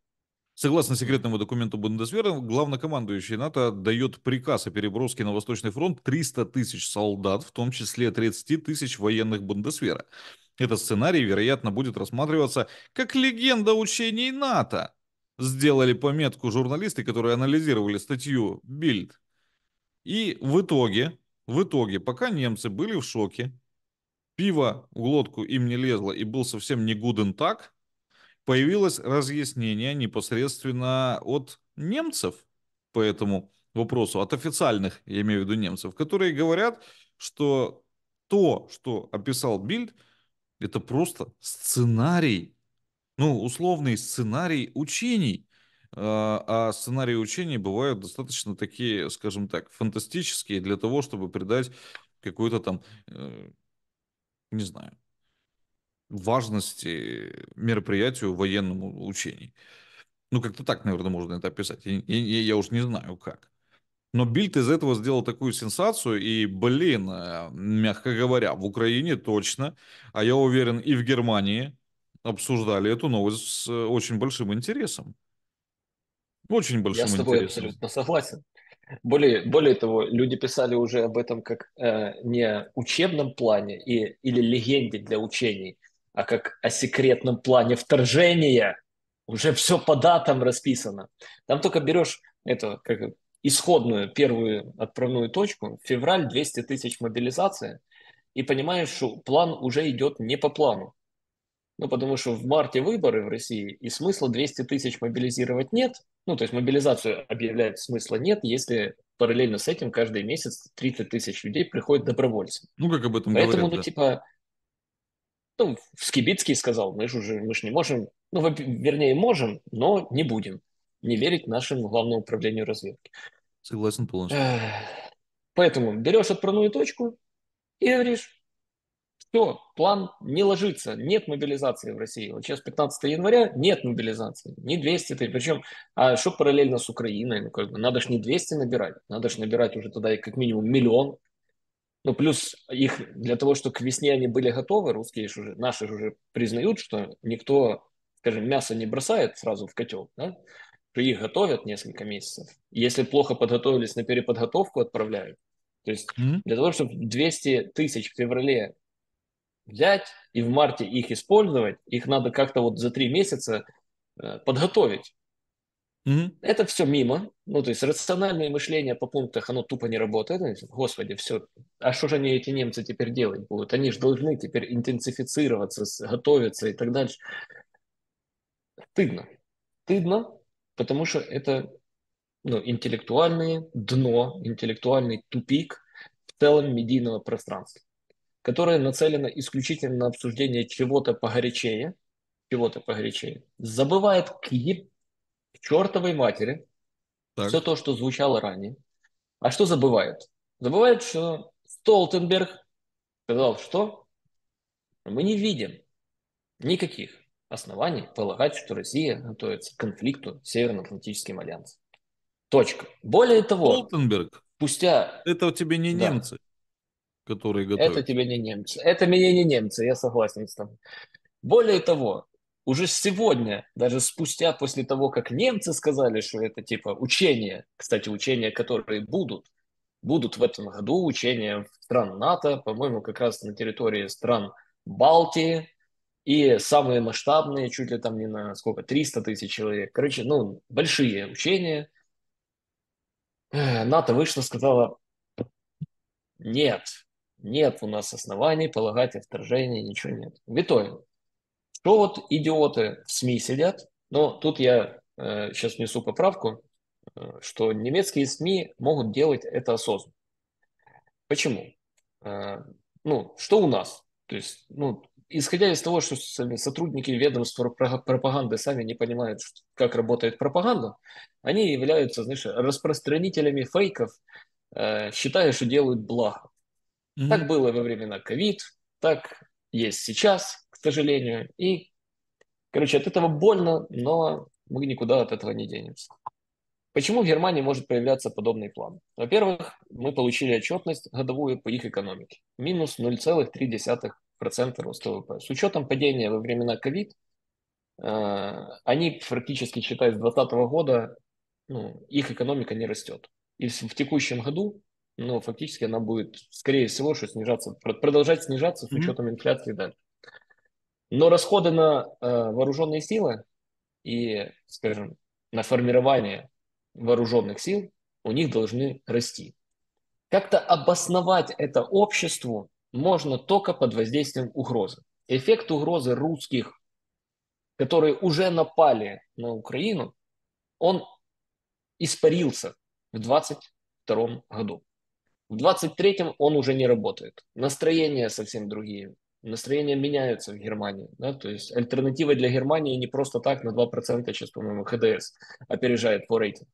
A: Согласно секретному документу Бундесвера, главнокомандующий НАТО дает приказ о переброске на Восточный фронт 300 тысяч солдат, в том числе 30 тысяч военных Бундесвера. Этот сценарий, вероятно, будет рассматриваться как легенда учений НАТО сделали пометку журналисты, которые анализировали статью Бильд. И в итоге, в итоге, пока немцы были в шоке, пиво в глотку им не лезло и был совсем не гуден так, появилось разъяснение непосредственно от немцев по этому вопросу, от официальных, я имею в виду немцев, которые говорят, что то, что описал Бильд, это просто сценарий ну, условный сценарий учений. А, а сценарии учений бывают достаточно такие, скажем так, фантастические для того, чтобы придать какую-то там, э, не знаю, важности мероприятию военному учений. Ну, как-то так, наверное, можно это описать. Я, я, я уж не знаю, как. Но Бильд из этого сделал такую сенсацию, и, блин, э, мягко говоря, в Украине точно, а я уверен, и в Германии обсуждали эту новость с э, очень большим интересом. Очень большим
B: Я с тобой
A: интересом.
B: абсолютно согласен. Более, более того, люди писали уже об этом как э, не учебном плане и, или легенде для учений, а как о секретном плане вторжения. Уже все по датам расписано. Там только берешь это, как исходную первую отправную точку, февраль 200 тысяч мобилизации, и понимаешь, что план уже идет не по плану. Ну, потому что в марте выборы в России, и смысла 200 тысяч мобилизировать нет. Ну, то есть мобилизацию объявлять смысла нет, если параллельно с этим каждый месяц 30 тысяч людей приходят добровольцами.
A: Ну, как об этом
B: Поэтому,
A: говорят,
B: ну,
A: да.
B: типа, ну, Скибицкий сказал, мы же уже, мы же не можем, ну, вернее, можем, но не будем не верить нашему главному управлению разведки.
A: Согласен полностью.
B: Поэтому берешь отправную точку и говоришь, все, план не ложится, нет мобилизации в России. Вот сейчас 15 января нет мобилизации, не 200 тысяч. Причем, а что параллельно с Украиной? Ну, как бы, надо же не 200 набирать, надо же набирать уже тогда как минимум миллион. Ну, плюс их для того, чтобы к весне они были готовы, русские ж уже, наши ж уже признают, что никто, скажем, мясо не бросает сразу в котел, да? что их готовят несколько месяцев. Если плохо подготовились, на переподготовку отправляют. То есть для того, чтобы 200 тысяч в феврале взять и в марте их использовать, их надо как-то вот за три месяца э, подготовить.
A: Мгм.
B: Это все мимо. Ну, то есть рациональное мышление по пунктах, оно тупо не работает. Господи, все. А что же они, эти немцы, теперь делать будут? Они же должны теперь интенсифицироваться, готовиться и так дальше. Стыдно. Стыдно, потому что это ну, интеллектуальное дно, интеллектуальный тупик в целом медийного пространства, которое нацелено исключительно на обсуждение чего-то погорячее, чего-то погорячее, забывает к, еб- к чертовой матери
A: Так.
B: все то, что звучало ранее. А что забывает? Забывает, что Столтенберг сказал, что мы не видим никаких оснований полагать, что Россия готовится к конфликту с Североатлантическим альянсом. Точка. Более того,
A: Столтенберг,
B: спустя
A: это тебе не
B: Да.
A: немцы, которые
B: Это
A: готовят.
B: тебе не немцы. Это мне не немцы, я согласен с тобой. Более того, уже сегодня, даже спустя после того, как немцы сказали, что это типа учения, кстати, учения, которые будут, будут в этом году, учения стран НАТО, по-моему, как раз на территории стран Балтии, и самые масштабные, чуть ли там не на сколько, 300 тысяч человек. Короче, ну, большие учения. Э, НАТО вышло, сказала, нет, нет у нас оснований полагать о вторжении, ничего нет. В что вот идиоты в СМИ сидят, но тут я э, сейчас несу поправку, э, что немецкие СМИ могут делать это осознанно. Почему? Э, ну, что у нас? То есть, ну, исходя из того, что сами сотрудники ведомств про- пропаганды сами не понимают, как работает пропаганда, они являются, знаешь, распространителями фейков, э, считая, что делают благо.
A: Мгм.
B: Так было во времена ковид, так есть сейчас, к сожалению. И, короче, от этого больно, но мы никуда от этого не денемся. Почему в Германии может появляться подобный план? Во-первых, мы получили отчетность годовую по их экономике. Минус 0,3% роста ВВП. С учетом падения во времена ковид, э, они практически, считай, с 2020 года, ну, их экономика не растет. И в текущем году, ну, фактически она будет, скорее всего, что снижаться, пр- продолжать снижаться с учетом инфляции дальше. Но расходы на э, вооруженные силы и, скажем, на формирование вооруженных сил у них должны расти. Как-то обосновать это обществу можно только под воздействием угрозы. Эффект угрозы русских, которые уже напали на Украину, он испарился в 22 году. В 23-м он уже не работает. Настроения совсем другие. Настроения меняются в Германии. Да? То есть альтернатива для Германии не просто так на 2% сейчас, по-моему, ХДС опережает по рейтингу.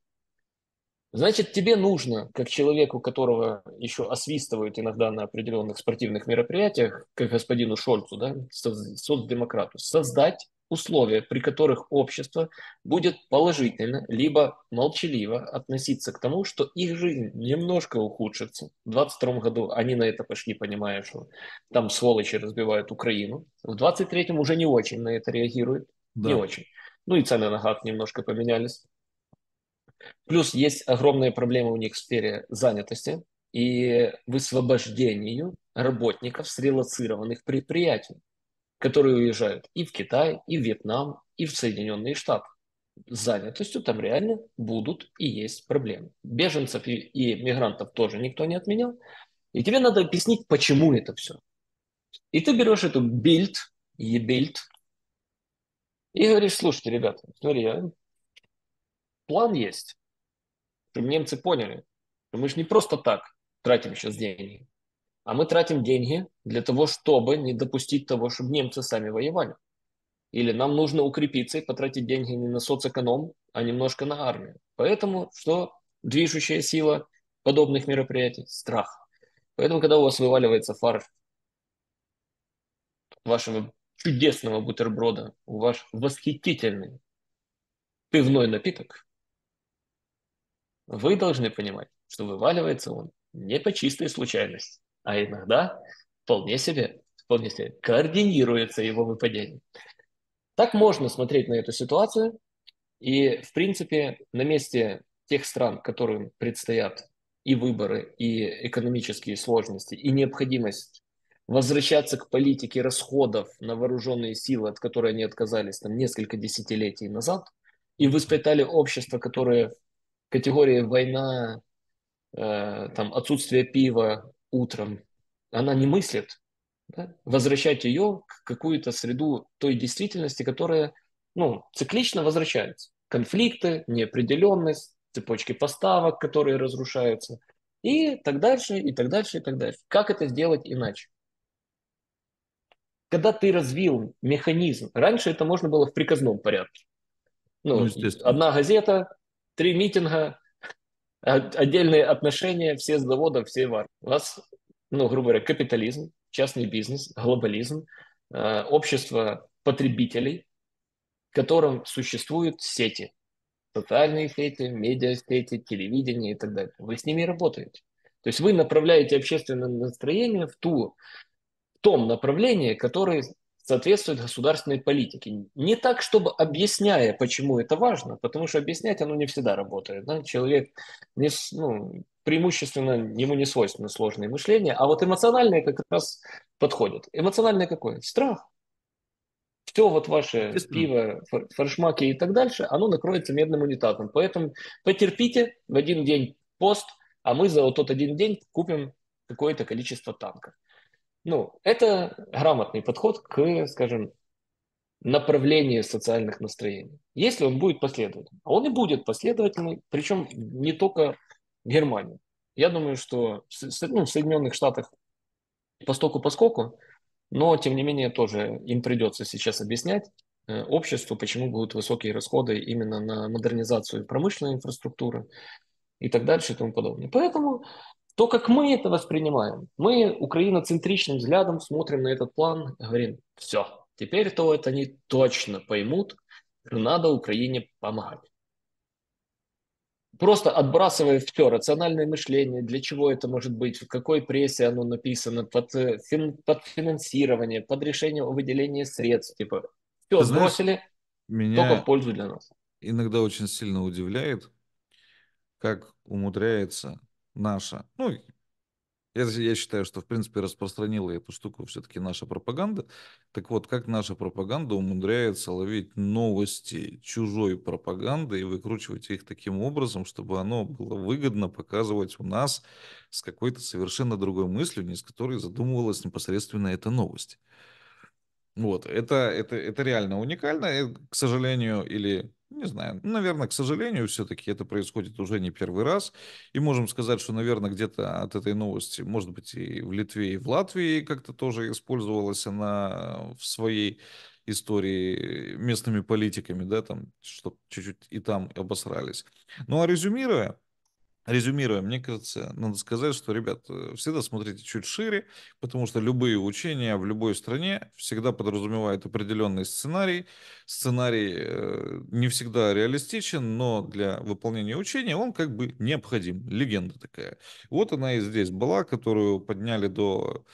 B: Значит, тебе нужно, как человеку, которого еще освистывают иногда на определенных спортивных мероприятиях, как господину Шольцу, да, соц- соцдемократу, создать условия, при которых общество будет положительно, либо молчаливо относиться к тому, что их жизнь немножко ухудшится. В 22 году они на это пошли, понимая, что там сволочи разбивают Украину. В 23-м уже не очень на это реагируют, да. не очень. Ну и цены на газ немножко поменялись. Плюс есть огромные проблемы у них в сфере занятости и высвобождению работников с релацированных предприятий, которые уезжают и в Китай, и в Вьетнам, и в Соединенные Штаты. С занятостью там реально будут и есть проблемы. Беженцев и, и мигрантов тоже никто не отменял. И тебе надо объяснить, почему это все. И ты берешь эту бильд, ебильд, и говоришь, слушайте, ребята, смотри, а план есть, чтобы немцы поняли, что мы же не просто так тратим сейчас деньги, а мы тратим деньги для того, чтобы не допустить того, чтобы немцы сами воевали. Или нам нужно укрепиться и потратить деньги не на соцэконом, а немножко на армию. Поэтому что движущая сила подобных мероприятий? Страх. Поэтому, когда у вас вываливается фарш вашего чудесного бутерброда, ваш восхитительный пивной напиток, вы должны понимать, что вываливается он не по чистой случайности, а иногда вполне себе, вполне себе координируется его выпадение. Так можно смотреть на эту ситуацию, и, в принципе, на месте тех стран, которым предстоят и выборы, и экономические сложности, и необходимость возвращаться к политике расходов на вооруженные силы, от которой они отказались там несколько десятилетий назад, и воспитали общество, которое категории война, э, там отсутствие пива утром, она не мыслит, да? возвращать ее к какую-то среду той действительности, которая ну, циклично возвращается. Конфликты, неопределенность, цепочки поставок, которые разрушаются, и так дальше, и так дальше, и так дальше. Как это сделать иначе? Когда ты развил механизм, раньше это можно было в приказном порядке. Ну, ну одна газета, три митинга, отдельные отношения, все с завода, все в армии. У нас, ну, грубо говоря, капитализм, частный бизнес, глобализм, э, общество потребителей, в котором существуют сети, социальные сети, медиасети, телевидение и так далее. Вы с ними работаете. То есть вы направляете общественное настроение в, ту, в том направлении, которое соответствует государственной политике. Не так, чтобы объясняя, почему это важно, потому что объяснять оно не всегда работает. Да? Человек не, ну, преимущественно ему не свойственно сложное мышление, а вот эмоциональное как раз подходит. Эмоциональное какое? Страх. Все вот ваше пиво, фаршмаки и так дальше, оно накроется медным унитазом. Поэтому потерпите в один день пост, а мы за вот тот один день купим какое-то количество танков. Ну, это грамотный подход к, скажем, направлению социальных настроений. Если он будет последовательным. А он и будет последовательный, причем не только в Германии. Я думаю, что ну, в Соединенных Штатах постоку поскольку, но тем не менее тоже им придется сейчас объяснять э, обществу, почему будут высокие расходы именно на модернизацию промышленной инфраструктуры и так дальше и тому подобное. Поэтому то, как мы это воспринимаем, мы украиноцентричным взглядом смотрим на этот план и говорим, все, теперь то это они точно поймут, что надо Украине помогать. Просто отбрасывая все рациональное мышление, для чего это может быть, в какой прессе оно написано, под, э, фин, под финансирование, под решение о выделении средств, типа, все Ты сбросили, знаешь, только в пользу для нас.
A: Иногда очень сильно удивляет, как умудряется наша, ну, я, я считаю, что, в принципе, распространила эту штуку все-таки наша пропаганда. Так вот, как наша пропаганда умудряется ловить новости чужой пропаганды и выкручивать их таким образом, чтобы оно было выгодно показывать у нас с какой-то совершенно другой мыслью, не с которой задумывалась непосредственно эта новость. Вот, это, это, это реально уникально, к сожалению, или не знаю, наверное, к сожалению, все-таки это происходит уже не первый раз. И можем сказать, что, наверное, где-то от этой новости, может быть, и в Литве, и в Латвии как-то тоже использовалась она в своей истории местными политиками, да, там, что чуть-чуть и там обосрались. Ну, а резюмируя, резюмируя, мне кажется, надо сказать, что, ребят, э, всегда смотрите чуть шире, потому что любые учения в любой стране всегда подразумевают определенный сценарий. Сценарий э, не всегда реалистичен, но для выполнения учения он как бы необходим. Легенда такая. Вот она и здесь была, которую подняли до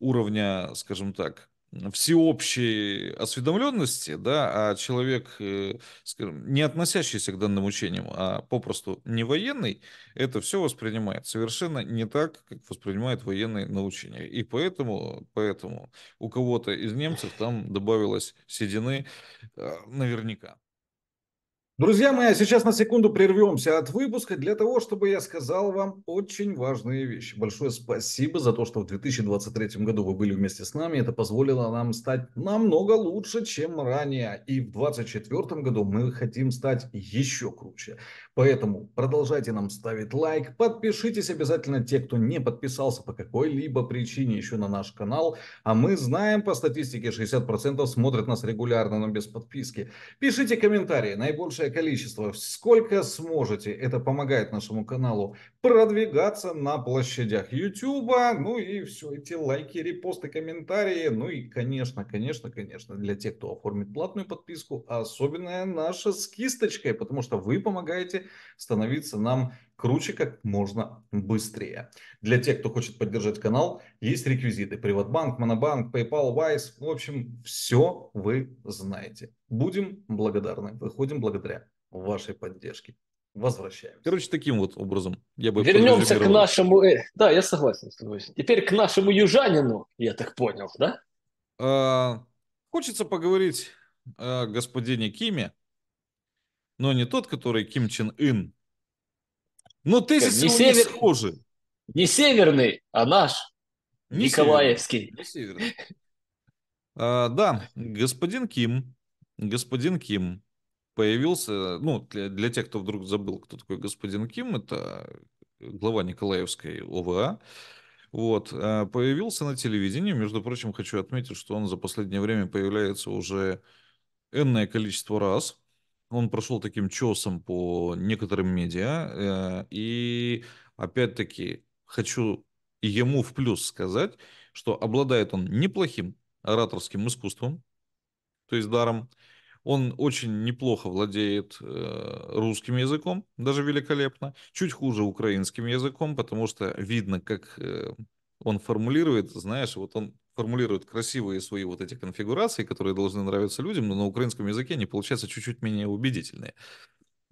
A: уровня, скажем так, всеобщей осведомленности, да, а человек, э, скажем, не относящийся к данным учениям, а попросту не военный, это все воспринимает совершенно не так, как воспринимает военные на учениях. И поэтому, поэтому у кого-то из немцев там добавилось седины э, наверняка.
D: Друзья мои, а сейчас на секунду прервемся от выпуска для того, чтобы я сказал вам очень важные вещи. Большое спасибо за то, что в 2023 году вы были вместе с нами. Это позволило нам стать намного лучше, чем ранее. И в 2024 году мы хотим стать еще круче. Поэтому продолжайте нам ставить лайк, подпишитесь обязательно те, кто не подписался по какой-либо причине еще на наш канал. А мы знаем по статистике 60% смотрят нас регулярно, но без подписки. Пишите комментарии, наибольшее количество, сколько сможете. Это помогает нашему каналу продвигаться на площадях YouTube. Ну и все эти лайки, репосты, комментарии. Ну и конечно, конечно, конечно, для тех, кто оформит платную подписку, особенная наша с кисточкой, потому что вы помогаете становиться нам круче как можно быстрее. Для тех, кто хочет поддержать канал, есть реквизиты. Приватбанк, Монобанк, PayPal, Wise. В общем, все вы знаете. Будем благодарны. Выходим благодаря вашей поддержке. Возвращаемся.
A: Короче, таким вот образом я бы
B: Вернемся к нашему... Э, да, я согласен с тобой. Теперь к нашему южанину, я так понял, да?
A: А, хочется поговорить о господине Киме, но не тот, который Ким Чен Ын. Но тезисы не у север... них схожи.
B: Не северный, а наш. Не Николаевский.
A: Северный, не северный. А, да, господин Ким, господин Ким появился, ну, для, для тех, кто вдруг забыл, кто такой господин Ким, это глава Николаевской ОВА, вот, а, появился на телевидении. Между прочим, хочу отметить, что он за последнее время появляется уже энное количество раз он прошел таким чесом по некоторым медиа. Э, и опять-таки хочу ему в плюс сказать, что обладает он неплохим ораторским искусством, то есть даром. Он очень неплохо владеет э, русским языком, даже великолепно. Чуть хуже украинским языком, потому что видно, как э, он формулирует, знаешь, вот он формулирует красивые свои вот эти конфигурации, которые должны нравиться людям, но на украинском языке они получаются чуть-чуть менее убедительные.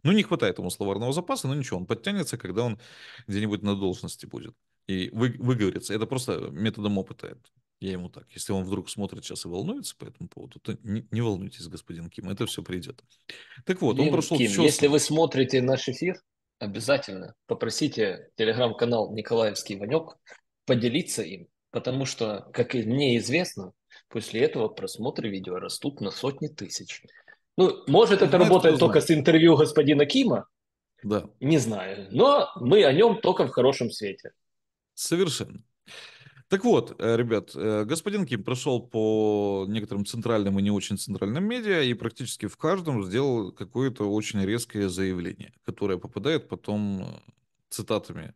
A: Ну, не хватает ему словарного запаса, но ничего, он подтянется, когда он где-нибудь на должности будет. И вы, выговорится. Это просто методом опыта. Я ему так. Если он вдруг смотрит сейчас и волнуется по этому поводу, то не, не волнуйтесь, господин Ким, это все придет. Так вот, Блин, он прошел...
B: Ким, если вы смотрите наш эфир, обязательно попросите телеграм-канал Николаевский Ванек поделиться им Потому что, как и мне известно, после этого просмотры видео растут на сотни тысяч. Ну, может, это работает только с интервью господина Кима.
A: Да.
B: Не знаю. Но мы о нем только в хорошем свете.
A: Совершенно. Так вот, э, ребят, э, господин Ким прошел по некоторым центральным и не очень центральным медиа и практически в каждом сделал какое-то очень резкое заявление, которое попадает потом э, цитатами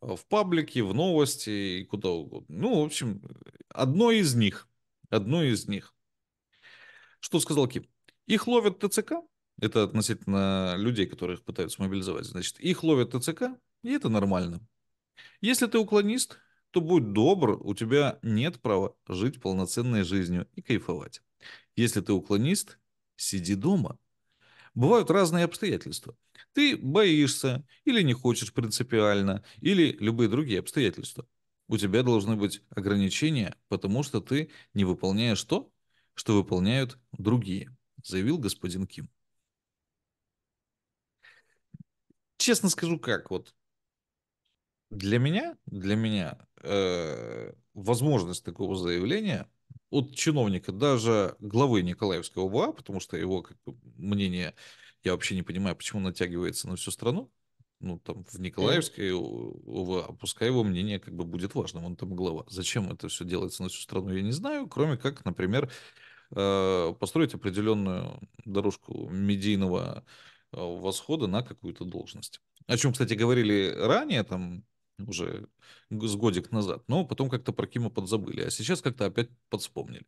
A: в паблике, в новости и куда угодно. Ну, в общем, одно из них. Одно из них. Что сказал Ким? Их ловят ТЦК, это относительно людей, которых пытаются мобилизовать, значит, их ловят ТЦК, и это нормально. Если ты уклонист, то будь добр, у тебя нет права жить полноценной жизнью и кайфовать. Если ты уклонист, сиди дома. Бывают разные обстоятельства. Ты боишься или не хочешь принципиально, или любые другие обстоятельства. У тебя должны быть ограничения, потому что ты не выполняешь то, что выполняют другие, заявил господин Ким. Честно скажу, как вот для меня, для меня э, возможность такого заявления от чиновника, даже главы Николаевского ОВА, потому что его как бы, мнение, я вообще не понимаю, почему натягивается на всю страну, ну, там, в Николаевской ОВА, пускай его мнение как бы будет важным, он там глава. Зачем это все делается на всю страну, я не знаю, кроме как, например, э, построить определенную дорожку медийного э, восхода на какую-то должность. О чем, кстати, говорили ранее, там, уже с годик назад, но потом как-то про Кима подзабыли, а сейчас как-то опять подвспомнили.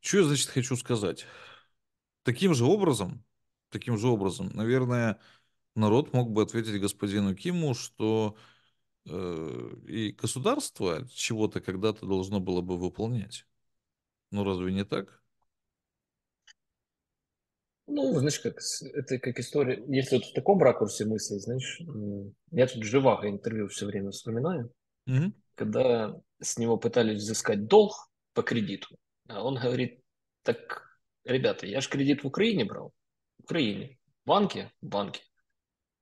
A: Что я, значит, хочу сказать? Таким же образом, таким же образом, наверное, народ мог бы ответить господину Киму, что э, и государство чего-то когда-то должно было бы выполнять. Ну, разве не так?
B: Ну, знаешь, как, это как история, если вот в таком ракурсе мысли, знаешь, я тут Живаго интервью все время вспоминаю,
A: угу.
B: когда с него пытались взыскать долг по кредиту, а он говорит, так, ребята, я же кредит в Украине брал, Украине, в банке, в банке,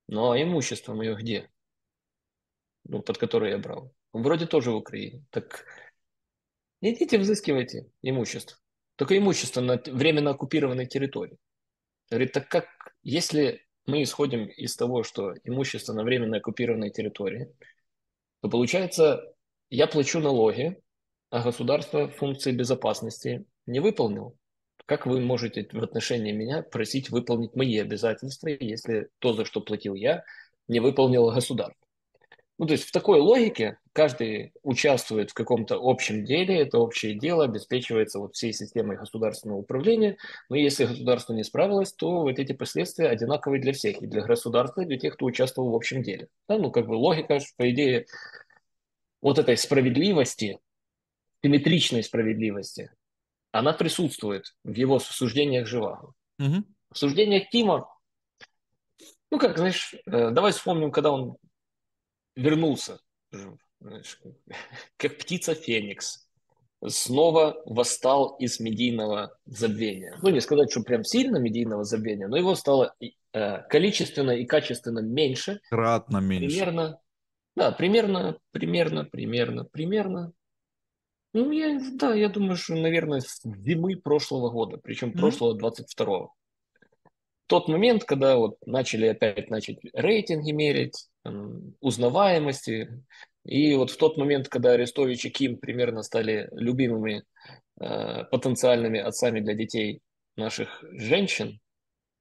B: но имущество мое где? Ну, под которое я брал. Вроде тоже в Украине. Так идите взыскивайте имущество. Только имущество на временно оккупированной территории. Говорит, так как, если мы исходим из того, что имущество на временно оккупированной территории, то получается, я плачу налоги, а государство функции безопасности не выполнил. Как вы можете в отношении меня просить выполнить мои обязательства, если то, за что платил я, не выполнило государство? Ну, то есть в такой логике каждый участвует в каком-то общем деле, это общее дело обеспечивается вот всей системой государственного управления, но если государство не справилось, то вот эти последствия одинаковые для всех, и для государства, и для тех, кто участвовал в общем деле. Да, ну, как бы логика, по идее, вот этой справедливости, симметричной справедливости, она присутствует в его суждениях Живаго.
A: Угу.
B: В суждениях Тима, ну как, знаешь, э, давай вспомним, когда он вернулся, знаешь, как птица Феникс, снова восстал из медийного забвения. Ну, не сказать, что прям сильно медийного забвения, но его стало э, количественно и качественно меньше.
A: Кратно меньше.
B: Примерно, да, примерно, примерно, примерно, примерно ну, я, да, я думаю, что, наверное, с зимы прошлого года, причем mm-hmm. прошлого 22-го. Тот момент, когда вот начали опять начать рейтинги мерить, узнаваемости, и вот в тот момент, когда Арестович и Ким примерно стали любимыми э, потенциальными отцами для детей наших женщин,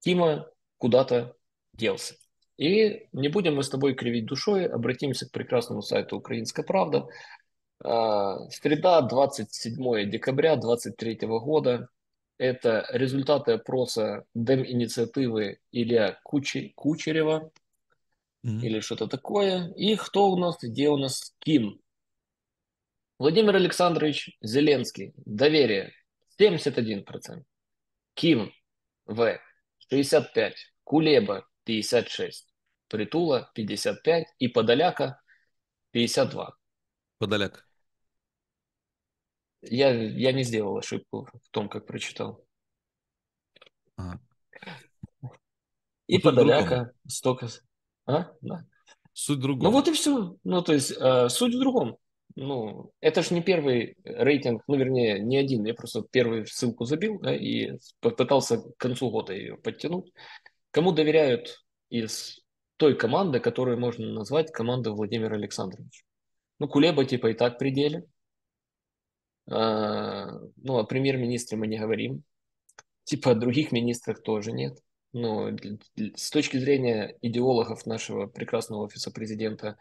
B: Кима куда-то делся. И не будем мы с тобой кривить душой, обратимся к прекрасному сайту «Украинская правда», среда, 27 декабря 2023 года. Это результаты опроса Дем-инициативы Илья Кучи, Кучерева mm-hmm. или что-то такое. И кто у нас, где у нас Ким? Владимир Александрович Зеленский. Доверие 71%. Ким В 65. Кулеба 56. Притула 55. И Подоляка 52.
A: Подоляк.
B: Я, я не сделал ошибку в том, как прочитал.
A: Ага.
B: И ну, Подоляка столько... А? Да.
A: Суть другом.
B: Ну вот и все. Ну, то есть, э, суть в другом. Ну, это же не первый рейтинг, ну, вернее, не один. Я просто первую ссылку забил да, и попытался к концу года ее подтянуть. Кому доверяют из той команды, которую можно назвать командой Владимира Александровича? Ну, Кулеба типа и так пределе. А, ну, о премьер-министре мы не говорим. Типа о других министрах тоже нет. Но с точки зрения идеологов нашего прекрасного офиса президента,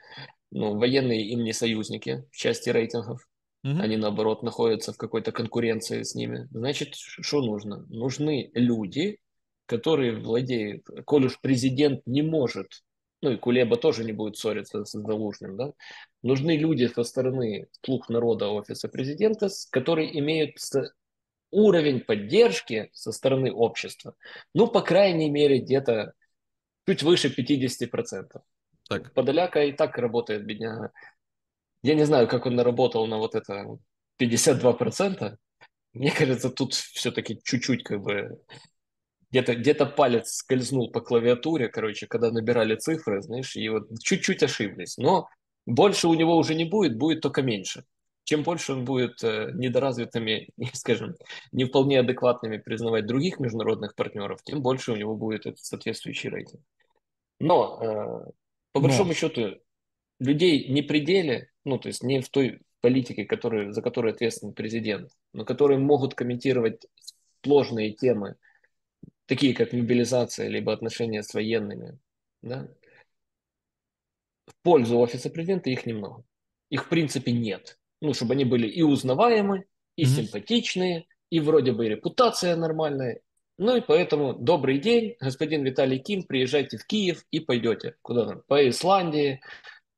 B: ну, военные им не союзники в части рейтингов. Mm-hmm. Они, наоборот, находятся в какой-то конкуренции с ними. Значит, что нужно? Нужны люди, которые владеют... Коль уж президент не может ну и Кулеба тоже не будет ссориться с Залужным, да, нужны люди со стороны слух народа офиса президента, которые имеют уровень поддержки со стороны общества, ну, по крайней мере, где-то чуть выше 50%. Так. Подоляка и так работает, бедняга. Я не знаю, как он наработал на вот это 52%. Мне кажется, тут все-таки чуть-чуть как бы где-то где палец скользнул по клавиатуре, короче, когда набирали цифры, знаешь, и вот чуть-чуть ошиблись. Но больше у него уже не будет, будет только меньше. Чем больше он будет э, недоразвитыми, скажем, не вполне адекватными признавать других международных партнеров, тем больше у него будет этот соответствующий рейтинг. Но, э, по большому Но. счету, людей не пределе, ну, то есть не в той политике, который, за которую ответственен президент, но которые могут комментировать сложные темы, такие как мобилизация, либо отношения с военными, да, в пользу офиса президента их немного. Их в принципе нет. Ну, чтобы они были и узнаваемы, и
A: Мгм.
B: симпатичные, и вроде бы репутация нормальная. Ну и поэтому добрый день, господин Виталий Ким, приезжайте в Киев и пойдете. Куда там? По Исландии,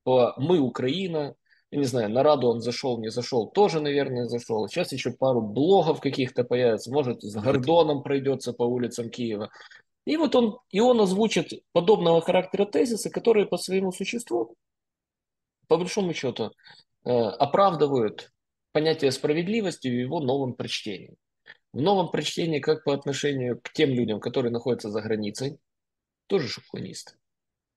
B: по «Мы Украина». Я не знаю, на Раду он зашел, не зашел, тоже, наверное, зашел. Сейчас еще пару блогов каких-то появится. Может, с Гордоном пройдется по улицам Киева. И вот он, и он озвучит подобного характера тезисы, которые по своему существу, по большому счету, э, оправдывают понятие справедливости в его новом прочтении. В новом прочтении как по отношению к тем людям, которые находятся за границей, тоже шахунисты.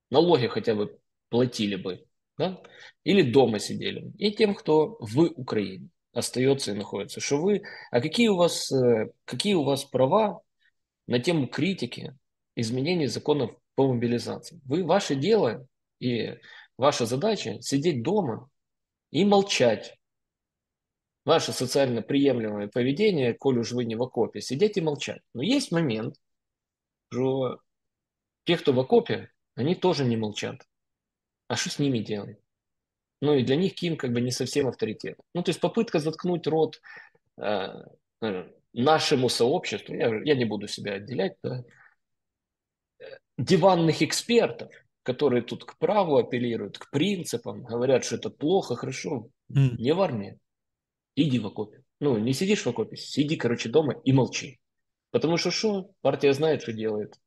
B: Налоги хотя бы платили бы, да? или дома сидели. И тем, кто в Украине остается и находится. Что вы, а какие у вас, э, какие у вас права на тему критики изменений законов по мобилизации? Вы, ваше дело и ваша задача сидеть дома и молчать. Ваше социально приемлемое поведение, коль уж вы не в окопе, сидеть и молчать. Но есть момент, что те, кто в окопе, они тоже не молчат. А что с ними делать? Ну и для них Ким как бы не совсем авторитет. Ну то есть попытка заткнуть рот э, э, нашему сообществу, я, я не буду себя отделять, да, э, диванных экспертов, которые тут к праву апеллируют, к принципам, говорят, что это плохо, хорошо,
A: М.
B: не в армии. Иди в окопе. Ну, не сидишь в окопе, сиди, короче, дома и молчи. Потому что что? Партия знает, что делает.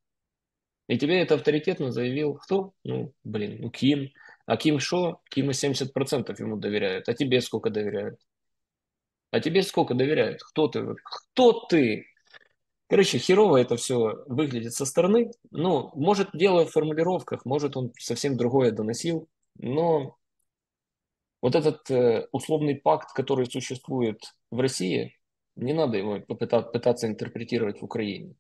B: И тебе это авторитетно заявил кто? Ну, блин, ну Ким. А Ким что? Кима 70% ему доверяют. А тебе сколько доверяют? А тебе сколько доверяют? Кто ты? Кто ты? Короче, херово это все выглядит со стороны. Ну, может, дело в формулировках, может, он совсем другое доносил, но вот этот э, условный пакт, который существует в России, не надо его попыта- пытаться интерпретировать в Украине.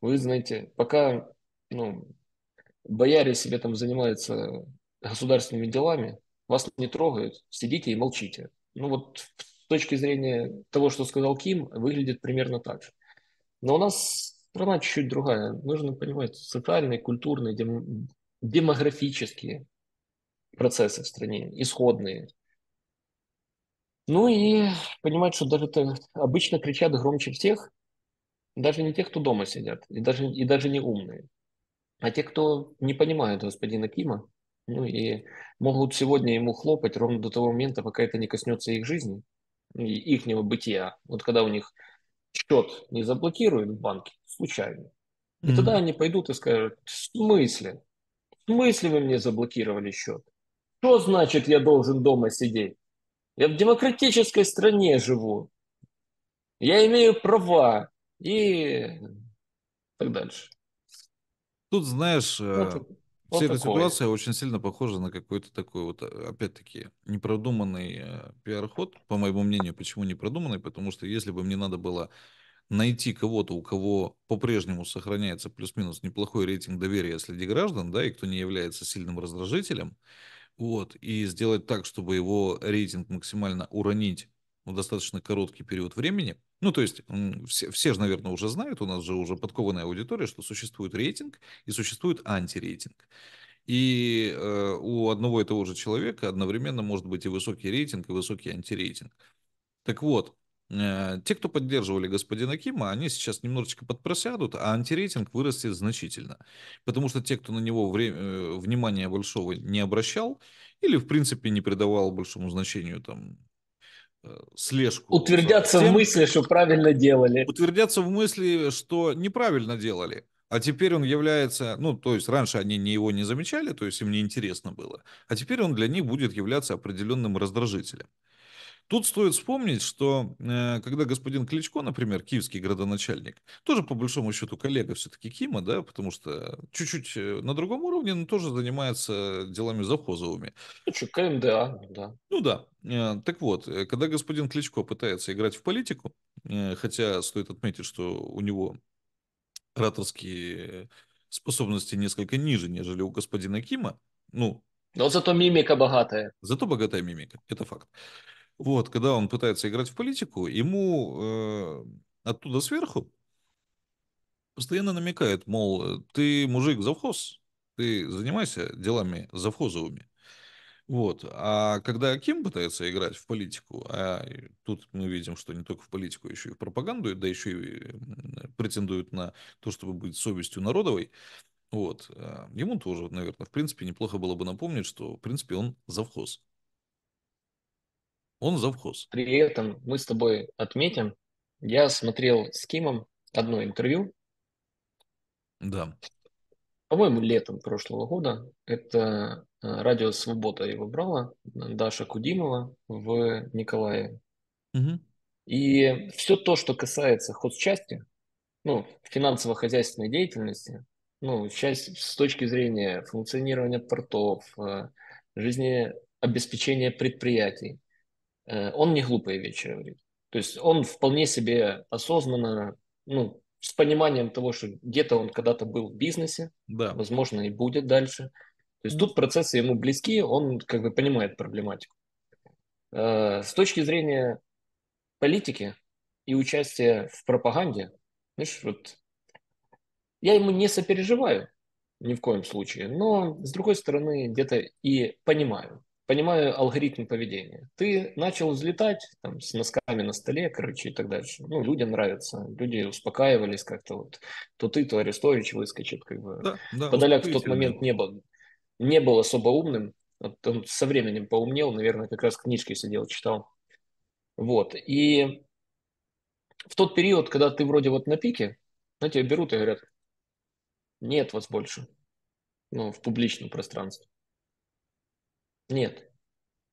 B: Вы знаете, пока ну, бояре себе там занимаются государственными делами, вас не трогают, сидите и молчите. Ну вот с точки зрения того, что сказал Ким, выглядит примерно так же. Но у нас страна чуть-чуть другая. Нужно понимать социальные, культурные, дем- демографические процессы в стране, исходные. Ну и понимать, что даже это обычно кричат громче всех, даже не те, кто дома сидят, и даже, и даже не умные, а те, кто не понимают господина Кима, ну и могут сегодня ему хлопать ровно до того момента, пока это не коснется их жизни, и ихнего бытия. Вот когда у них счет не заблокируют в банке, случайно, и тогда они пойдут и скажут, в смысле? В смысле вы мне заблокировали счет? Что значит я должен дома сидеть? Я в демократической стране живу. Я имею права. И так дальше.
A: Тут, знаешь, э,
B: Вот, вот
A: вся эта ситуация очень сильно похожа на какой-то такой вот, э, опять-таки, непродуманный э, пиар-ход, по моему мнению. Почему непродуманный? Потому что если бы мне надо было найти кого-то, у кого по-прежнему сохраняется плюс-минус неплохой рейтинг доверия среди граждан, да, и кто не является сильным раздражителем, вот, и сделать так, чтобы его рейтинг максимально уронить достаточно короткий период времени. Ну, то есть, все, все же, наверное, уже знают, у нас же уже подкованная аудитория, что существует рейтинг и существует антирейтинг. И э, у одного и того же человека одновременно может быть и высокий рейтинг, и высокий антирейтинг. Так вот, э, те, кто поддерживали господина Кима, они сейчас немножечко подпросядут, а антирейтинг вырастет значительно. Потому что те, кто на него вре- э, внимания большого не обращал, или, в принципе, не придавал большому значению там слежку.
B: Утвердятся в
A: всем,
B: мысли, что правильно делали.
A: утвердятся в мысли, что неправильно делали. А теперь он является, ну, то есть раньше они не его не замечали, то есть им не интересно было, а теперь он для них будет являться определенным раздражителем. Тут стоит вспомнить, что э, когда господин Кличко, например, киевский градоначальник, тоже по большому счету коллега все-таки Кима, да, потому что чуть-чуть э, на другом уровне, но тоже занимается делами завхозовыми.
B: Ну что, КМДА, да.
A: Ну да. Э, Так вот, когда господин Кличко пытается играть в политику, э, хотя стоит отметить, что у него ораторские способности несколько ниже, нежели у господина Кима, ну,
B: Но зато мимика богатая.
A: зато богатая мимика, это факт. Вот, когда он пытается играть в политику, ему э, оттуда сверху постоянно намекают, мол, ты мужик завхоз, Ты занимайся делами завхозовыми. Вот. А когда Ким пытается играть в политику, а тут мы видим, что не только в политику, еще и в пропаганду, да еще и претендует на то, чтобы быть совестью народовой, вот, а, ему тоже, наверное, в принципе, неплохо было бы напомнить, что, в принципе, он завхоз. Он завхоз.
B: При этом мы с тобой отметим, я смотрел с Кимом одно интервью.
A: Да.
B: По-моему, летом прошлого года. Это э, радио «Свобода» его брала, Даша Кудимова в Николаеве.
A: Угу.
B: И все то, что касается хозчасти, ну, финансово-хозяйственной деятельности, ну, часть с точки зрения функционирования портов, э, жизнеобеспечения предприятий, он не глупые вещи говорит. То есть он вполне себе осознанно, ну, с пониманием того, что где-то он когда-то был в бизнесе,
A: да.
B: возможно, и будет дальше. То есть тут процессы ему близки, он как бы понимает проблематику. Э, с точки зрения политики и участия в пропаганде, знаешь, вот я ему не сопереживаю ни в коем случае, но с другой стороны где-то и понимаю. Понимаю алгоритм поведения. Ты начал взлетать там, с носками на столе, короче, и так дальше. Ну, людям нравится. Люди успокаивались как-то вот. То ты, то Арестович выскочит. Как бы.
A: Да, да,
B: Подоляк в тот момент не был, не был особо умным. Вот он со временем поумнел, наверное, как раз книжки сидел, читал. Вот. И в тот период, когда ты вроде вот на пике, на тебя берут и говорят, нет вас больше. Ну, в публичном пространстве. Нет.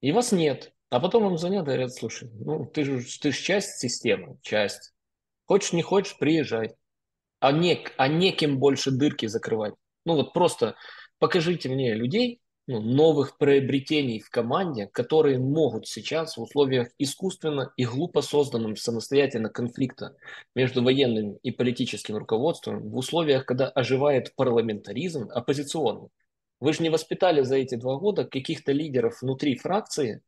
B: И вас нет. А потом вам звонят и говорят, слушай, ну ты же ты же часть системы, часть. Хочешь, не хочешь, приезжай. А, не, а неким больше дырки закрывать. Ну вот просто покажите мне людей, ну, новых приобретений в команде, которые могут сейчас в условиях искусственно и глупо созданным самостоятельно конфликта между военным и политическим руководством, в условиях, когда оживает парламентаризм оппозиционный. Вы же не воспитали за эти два года каких-то лидеров внутри фракции,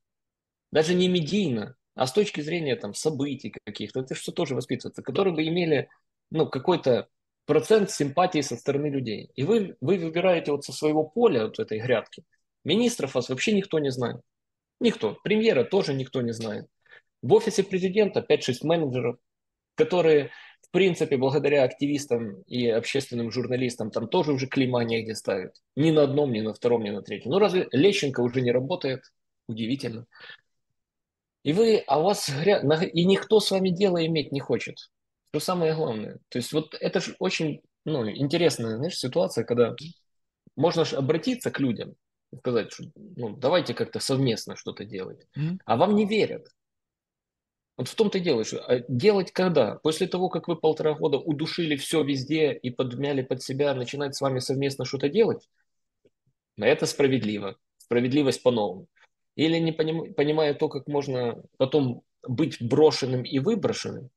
B: даже не медийно, а с точки зрения там, событий каких-то, это что тоже воспитывается, которые бы имели ну, какой-то процент симпатии со стороны людей. И вы, вы выбираете вот со своего поля, вот этой грядки, министров вас вообще никто не знает. Никто. Премьера тоже никто не знает. В офисе президента 5-6 менеджеров, которые, принципе, благодаря активистам и общественным журналистам там тоже уже клима негде ставят. Ни на одном, ни на втором, ни на третьем. Ну разве Лещенко уже не работает? Удивительно. И вы, а у вас, и никто с вами дело иметь не хочет. Что самое главное. То есть вот это же очень ну, интересная знаешь, ситуация, когда можно же обратиться к людям, сказать, что ну, давайте как-то совместно что-то делать. Mm-hmm. А вам не верят. Вот в том-то и дело, что а делать когда? После того, как вы полтора года удушили все везде и подмяли под себя, начинать с вами совместно что-то делать? Это справедливо. Справедливость по-новому. Или не поним, понимая то, как можно потом быть брошенным и выброшенным,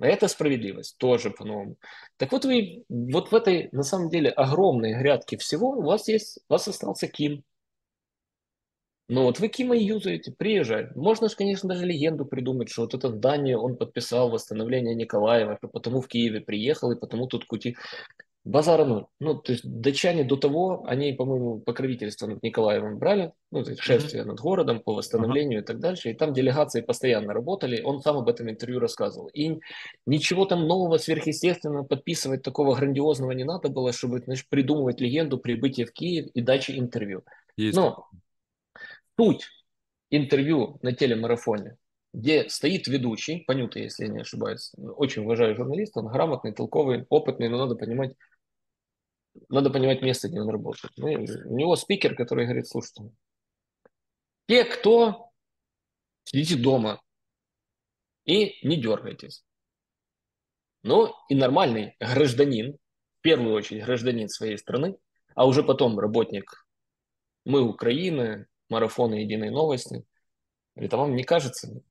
B: это справедливость, тоже по-новому. Так вот вы, вот в этой, на самом деле, огромной грядке всего у вас есть, у вас остался Ким. Ну вот вы Кима юзаете, приезжай. Можно же, конечно, даже легенду придумать, что вот это здание он подписал восстановление Николаева, потому в Киеве приехал, и потому тут кути. Базара ноль. Ну, то есть датчане до того, они, по-моему, покровительство над Николаевым брали, ну, то есть шествие mm-hmm. над городом по восстановлению uh-huh. и так дальше, и там делегации постоянно работали, он сам об этом интервью рассказывал. И ничего там нового, сверхъестественного подписывать такого грандиозного не надо было, чтобы, знаешь, придумывать легенду прибытия в Киев и дачи интервью. Есть. Но суть интервью на телемарафоне, где стоит ведущий, понятый, если я не ошибаюсь, очень уважаю журналиста, он грамотный, толковый, опытный, но надо понимать, надо понимать место, где он работает. Ну, у него спикер, который говорит, слушайте, те, кто сидите дома и не дергайтесь. Ну, и нормальный гражданин, в первую очередь гражданин своей страны, а уже потом работник «Мы Украины», марафона «Единой новости», говорит, а вам не кажется,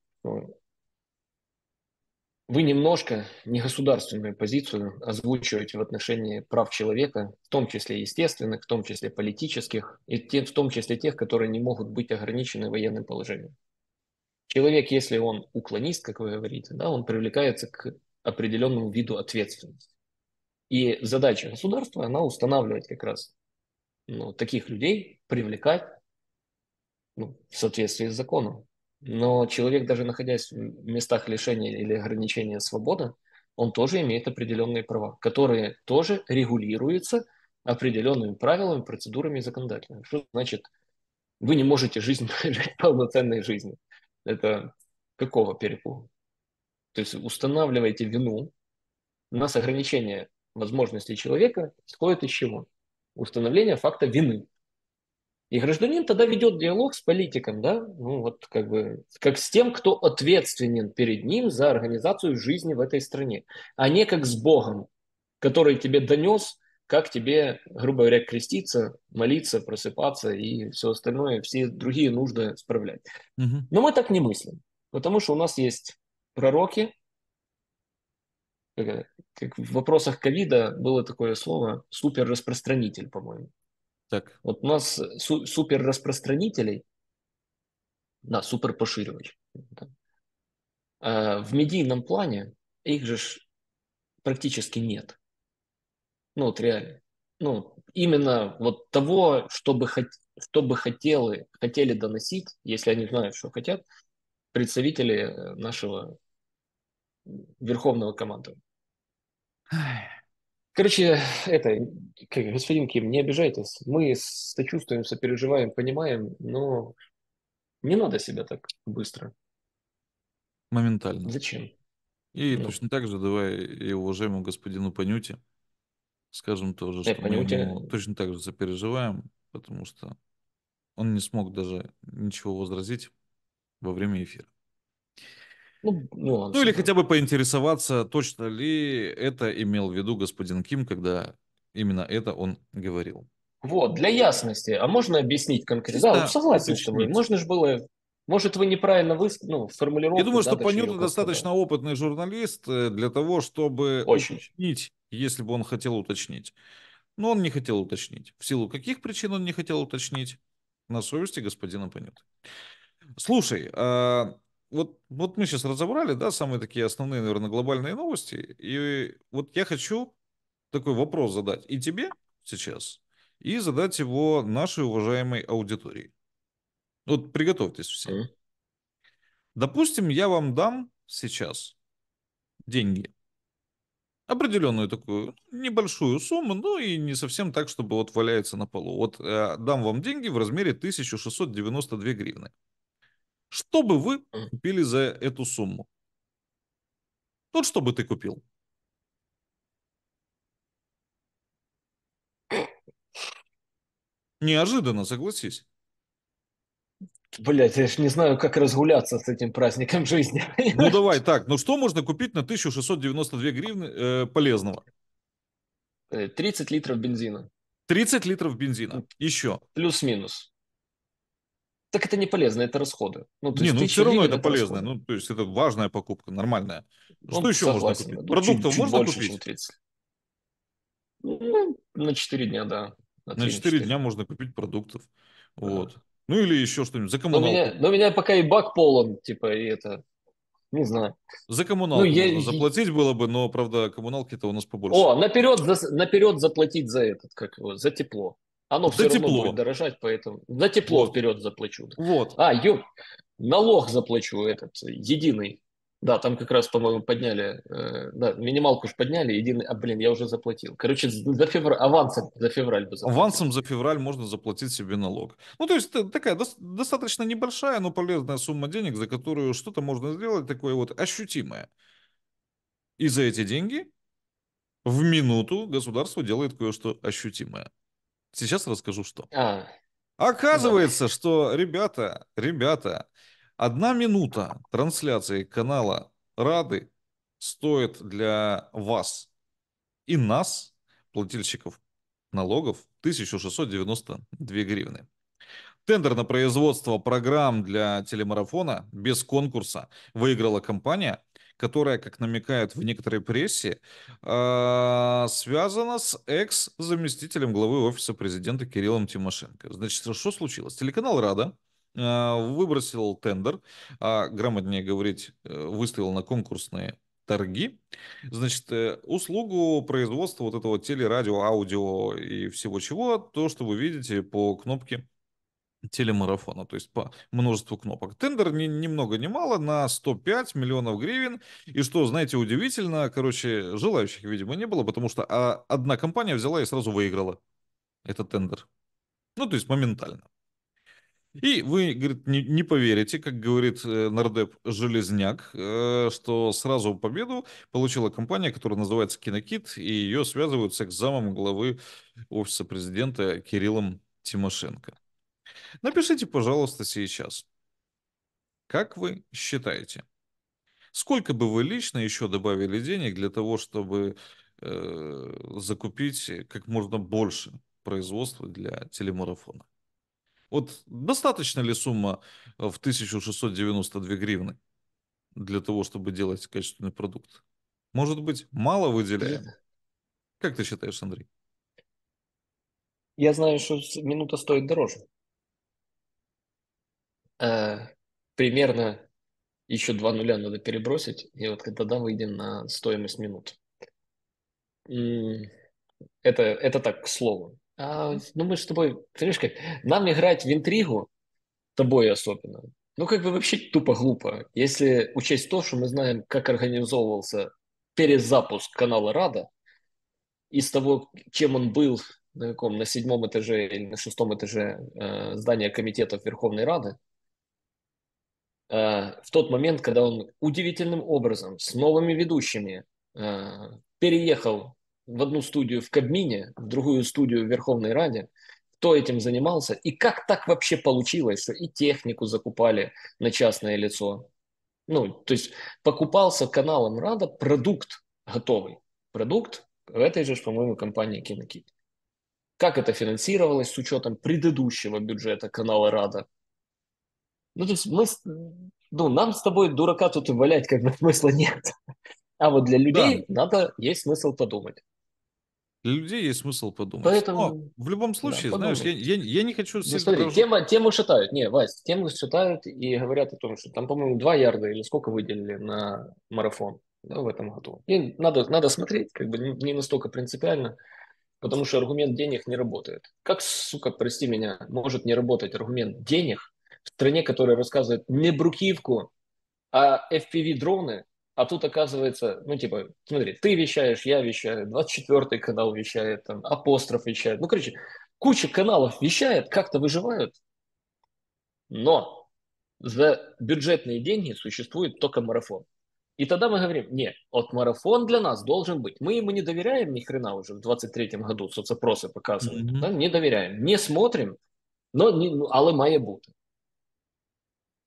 B: вы немножко негосударственную позицию озвучиваете в отношении прав человека, в том числе естественных, в том числе политических, и те, в том числе тех, которые не могут быть ограничены военным положением. Человек, если он уклонист, как вы говорите, да, он привлекается к определенному виду ответственности. И задача государства, она устанавливать как раз ну, таких людей привлекать ну, в соответствии с законом. Но человек, даже находясь в местах лишения или ограничения свободы, он тоже имеет определенные права, которые тоже регулируются определенными правилами, процедурами и законодательными. Что значит, вы не можете жизнь полноценной жизнью? Это какого перепуга? То есть устанавливаете вину, у нас ограничение возможностей человека исходит из чего? Установление факта вины. И гражданин тогда ведет диалог с политиком, да, ну вот как бы, как с тем, кто ответственен перед ним за организацию жизни в этой стране, а не как с Богом, который тебе донес, как тебе, грубо говоря, креститься, молиться, просыпаться и все остальное, все другие нужды справлять.
A: Мгм.
B: Но мы так не мыслим, потому что у нас есть пророки, как, это, как в вопросах ковида было такое слово суперраспространитель, по-моему.
A: Так.
B: Вот у нас су- суперраспространителей, да, суперпоширивач, да. А в медийном плане их же практически нет. Ну, вот реально. Ну, именно вот того, что бы, хот... что бы хотели, хотели доносить, если они знают, что хотят, представители э, нашего верховного командования. Короче, это, господин Ким, не обижайтесь. Мы сочувствуем, сопереживаем, понимаем, но не надо себя так быстро.
A: Моментально.
B: Зачем?
A: И
B: Ну.
A: точно так же давай и уважаемому господину Панюте скажем тоже,
B: Э,
A: что мы
B: Панюте-
A: ему точно так же сопереживаем, потому что он не смог даже ничего возразить во время эфира.
B: Ну, нюансы,
A: Ну или
B: да.
A: хотя бы поинтересоваться, точно ли это имел в виду господин Ким, когда именно это он говорил.
B: Вот, для ясности. А можно объяснить конкретно? Да, вот согласен с тобой. Можно же было... Может, вы неправильно выс... ну, формулировку...
A: Я думаю,
B: да,
A: что Панюта достаточно опытный журналист э, для того, чтобы
B: Очень.
A: уточнить, если бы он хотел уточнить. Но он не хотел уточнить. В силу каких причин он не хотел уточнить? На совести господина Панюты. Слушай, а, вот, вот мы сейчас разобрали, да, самые такие основные, наверное, глобальные новости. И вот я хочу такой вопрос задать и тебе сейчас, и задать его нашей уважаемой аудитории. Вот приготовьтесь все.
B: Мгм.
A: Допустим, я вам дам сейчас деньги. Определенную такую небольшую сумму, но и не совсем так, чтобы вот валяется на полу. Вот э, дам вам деньги в размере 1692 гривны. Что бы вы купили за эту сумму? Вот что бы ты купил? Неожиданно, согласись.
B: Блять, я ж не знаю, как разгуляться с этим праздником жизни.
A: Ну давай так, ну что можно купить на 1692 гривны э, полезного?
B: Э, 30 литров бензина.
A: 30 литров бензина. Еще.
B: Плюс-минус. Так это не полезно, это расходы. Ну, то
A: Не,
B: есть
A: ну
B: 1000
A: все равно
B: гривен
A: это полезно.
B: расходы.
A: Ну, то есть это важная покупка, нормальная. Что
B: Ну,
A: еще можно
B: согласен,
A: купить?
B: да. Ну,
A: Продуктов
B: чуть- чуть
A: можно
B: больше,
A: купить?
B: чем 30. Ну, на 4 дня, да.
A: На
B: 3,
A: 4 дня можно купить продуктов. Вот. Ну или еще что-нибудь. За
B: Но у,
A: коммуналку.
B: меня, но у меня пока и бак полон, типа, и это, не знаю.
A: За коммуналку
B: Ну,
A: можно
B: я-
A: заплатить было бы, но, правда, коммуналки-то у нас побольше.
B: О, наперед, за- наперед заплатить за этот, как его, за тепло. Оно
A: За
B: все равно
A: тепло.
B: будет дорожать, поэтому за тепло
A: Вот.
B: вперед заплачу.
A: Вот.
B: А, ёп, налог заплачу этот, единый. Да, там как раз, по-моему, подняли, э, да, минималку же подняли, единый, а, блин, я уже заплатил. Короче, за февраль, авансом за февраль бы заплатил.
A: Авансом за февраль можно заплатить себе налог. Ну, то есть это такая дос- достаточно небольшая, но полезная сумма денег, за которую что-то можно сделать такое вот ощутимое. И за эти деньги в минуту государство делает кое-что ощутимое. Сейчас расскажу, что.
B: А,
A: Оказывается, что, ребята, ребята, одна минута трансляции канала Рады стоит для вас и нас, плательщиков налогов, 1692 гривны. Тендер на производство программ для телемарафона без конкурса выиграла компания, которая, как намекают в некоторой прессе, э, связана с экс-заместителем главы офиса президента Кириллом Тимошенко. Значит, что случилось? Телеканал «Рада» э, выбросил тендер, а грамотнее говорить, э, выставил на конкурсные торги. Значит, э, услугу производства вот этого телерадио, аудио и всего чего, то, что вы видите по кнопке телемарафона, то есть по множеству кнопок. Тендер ни, ни много ни мало на 105 миллионов гривен. И что, знаете, удивительно, короче, желающих, видимо, не было, потому что а, одна компания взяла и сразу выиграла этот тендер. Ну, то есть моментально. И вы, говорит, не, не поверите, как говорит э, нардеп Железняк, э, что сразу победу получила компания, которая называется Кинокит, и ее связывают с экзамом главы офиса президента Кириллом Тимошенко. Напишите, пожалуйста, сейчас. Как вы считаете, сколько бы вы лично еще добавили денег для того, чтобы э, закупить как можно больше производства для телемарафона? Вот достаточно ли сумма в 1692 гривны для того, чтобы делать качественный продукт? Может быть, мало выделяем? Как ты считаешь, Андрей?
B: Я знаю, что минута стоит дороже. Э, примерно еще два нуля надо перебросить, и вот тогда выйдем на стоимость минут. Это, это так, к слову. А, ну, мы с тобой, понимаешь, как, нам играть в интригу, тобой особенно, ну, как бы вообще тупо глупо. Если учесть то, что мы знаем, как организовывался перезапуск канала Рада, из того, чем он был на каком, на седьмом этаже или на шестом этаже э, здания комитетов Верховной Рады, в тот момент, когда он удивительным образом с новыми ведущими э, переехал в одну студию в Кабмине, в другую студию в Верховной Раде, кто этим занимался и как так вообще получилось, что и технику закупали на частное лицо. Ну, то есть покупался каналом Рада продукт готовый. Продукт в этой же, по-моему, компании Кинокит. Как это финансировалось с учетом предыдущего бюджета канала Рада? Ну, то есть мы, ну, нам с тобой дурака тут и валять как бы смысла нет. А вот для людей да. надо, есть смысл подумать.
A: Для людей есть смысл подумать.
B: Поэтому,
A: Но в любом случае, да, знаешь, я, я, я не хочу...
B: Ну, смотри, тема, тему шатают. Не, Вась, тему шатают и говорят о том, что там, по-моему, два ярда или сколько выделили на марафон да, в этом году. И надо, надо смотреть, как бы не настолько принципиально, потому что аргумент денег не работает. Как, сука, прости меня, может не работать аргумент денег, в стране, которая рассказывает не брукивку, а FPV-дроны, а тут оказывается, ну, типа, смотри, ты вещаешь, я вещаю, 24-й канал вещает, там, Апостроф вещает. Ну, короче, куча каналов вещает, как-то выживают. Но за бюджетные деньги существует только марафон. И тогда мы говорим, нет, вот марафон для нас должен быть. Мы ему не доверяем ни хрена уже в 23-м году, соцопросы показывают. Mm-hmm. Да, не доверяем, не смотрим, но не, ну, але має бути.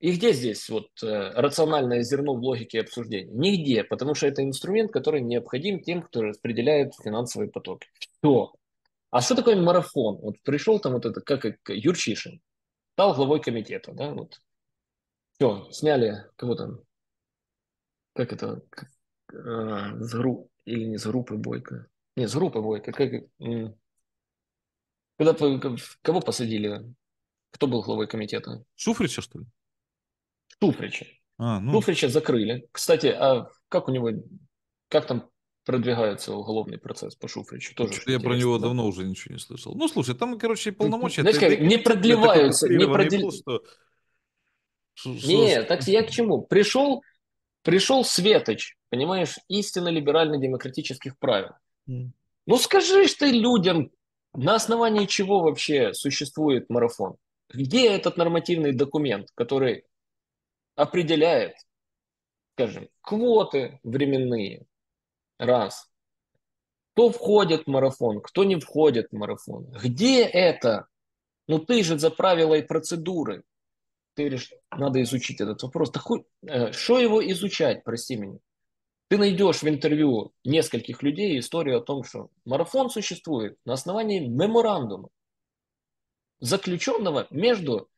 B: И где здесь вот э, рациональное зерно в логике обсуждения? Нигде, потому что это инструмент, который необходим тем, кто распределяет финансовые потоки. Все. А что такое марафон? Вот пришел там вот это, как Юрчишин, стал главой комитета, да, вот. Все, сняли, кого там, как это, как, а, с групп, или не с группы Бойко. Не, с группы Бойко. Как, когда, кого посадили? Кто был главой комитета?
A: Шуфрича, что ли?
B: Туфрича. А, ну... Туфрича закрыли. Кстати, а как у него, как там продвигается уголовный процесс по Шуфричу? Тоже
A: я про него да? давно уже ничего не слышал. Ну, слушай, там, короче, полномочия...
B: Знаешь, как, не продлеваются, не продел... что... Не, так я к чему? Пришел, пришел Светоч, понимаешь, истинно либерально-демократических правил. Ну скажи ж ты людям, на основании чего вообще существует марафон? Где этот нормативный документ, который определяет, скажем, квоты временные, раз. Кто входит в марафон, кто не входит в марафон. Где это? Ну ты же за правила и процедуры. Ты говоришь, надо изучить этот вопрос. Да э, что его изучать, прости меня? Ты найдешь в интервью нескольких людей историю о том, что марафон существует на основании меморандума, заключенного между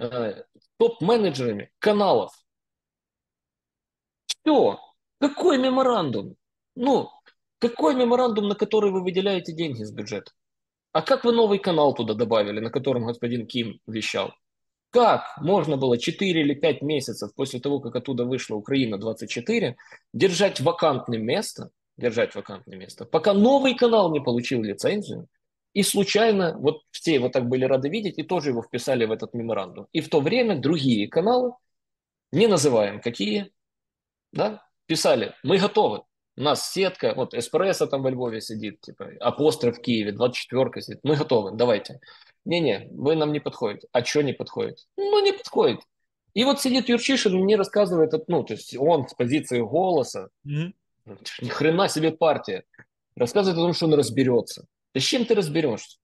B: э, топ-менеджерами каналов. Все. Какой меморандум? Ну, какой меморандум, на который вы выделяете деньги из бюджета? А как вы новый канал туда добавили, на котором господин Ким вещал? Как можно было 4 или 5 месяцев после того, как оттуда вышла Украина-24, держать вакантное место, держать вакантное место, пока новый канал не получил лицензию, и случайно, вот все его так были рады видеть, и тоже его вписали в этот меморандум. И в то время другие каналы, не называем какие, да, писали, мы готовы, у нас сетка, вот Эспрессо там во Львове сидит, типа, Апостроф в Киеве, 24-ка сидит, мы готовы, давайте. Не-не, вы нам не подходите. А что не подходит? Ну, не подходит. И вот сидит Юрчишин, мне рассказывает, ну, то есть он с позиции голоса,
A: Мгм.
B: ни хрена себе партия, рассказывает о том, что он разберется. Да с чем ты разберешься?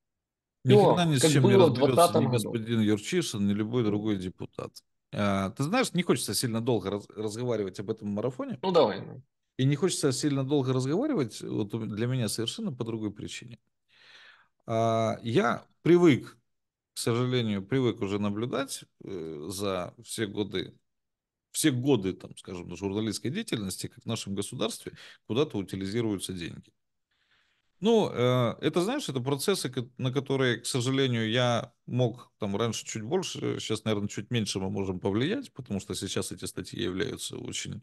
A: Ни хрена ни с
B: как
A: чем
B: было
A: не разберется
B: 2020
A: ни господин Юрчишин, ни любой другой депутат. А, Ты знаешь, не хочется сильно долго раз- разговаривать об этом марафоне.
B: Ну, давай. ну.
A: И не хочется сильно долго разговаривать, вот для меня совершенно по другой причине. А, Я привык, к сожалению, привык уже наблюдать э, за все годы, все годы, там, скажем, журналистской деятельности, как в нашем государстве куда-то утилизируются деньги. Ну, э, это, знаешь, это процессы, на которые, к сожалению, я мог там раньше чуть больше, сейчас, наверное, чуть меньше мы можем повлиять, потому что сейчас эти статьи являются очень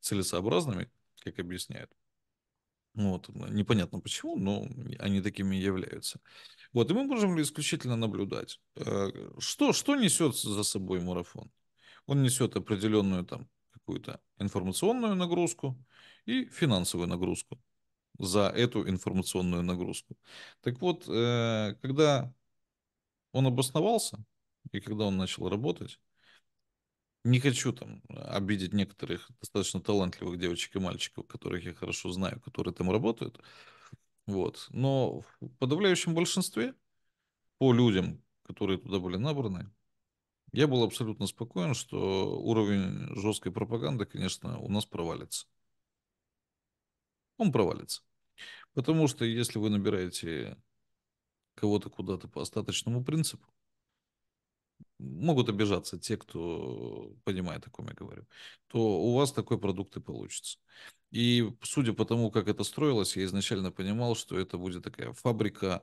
A: целесообразными, как объясняют. Вот, непонятно почему, но они такими являются. Вот, и мы можем исключительно наблюдать. Э, Что, что несет за собой марафон? Он несет определенную там какую-то информационную нагрузку и финансовую нагрузку за эту информационную нагрузку. Так вот, э, когда он обосновался и когда он начал работать, не хочу там обидеть некоторых достаточно талантливых девочек и мальчиков, которых я хорошо знаю, которые там работают. Вот. Но в подавляющем большинстве по людям, которые туда были набраны, я был абсолютно спокоен, что уровень жесткой пропаганды, конечно, у нас провалится. Он провалится. Потому что если вы набираете кого-то куда-то по остаточному принципу, могут обижаться те, кто понимает, о ком я говорю, то у вас такой продукт и получится. И судя по тому, как это строилось, я изначально понимал, что это будет такая фабрика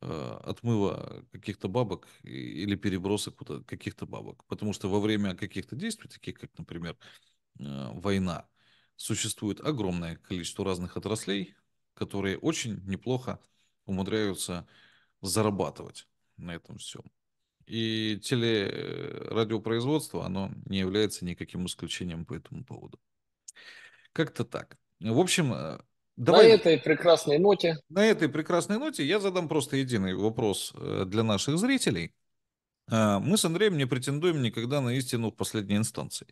A: э, отмыва каких-то бабок или переброса каких-то бабок. Потому что во время каких-то действий, таких как, например, э, война, существует огромное количество разных отраслей, которые очень неплохо умудряются зарабатывать на этом всем. И телерадиопроизводство, оно не является никаким исключением по этому поводу. Как-то так. В общем, э, давай...
B: На этой прекрасной ноте
A: На этой прекрасной ноте я задам просто единый вопрос э, для наших зрителей. А, Мы с Андреем не претендуем никогда на истину в последней инстанции.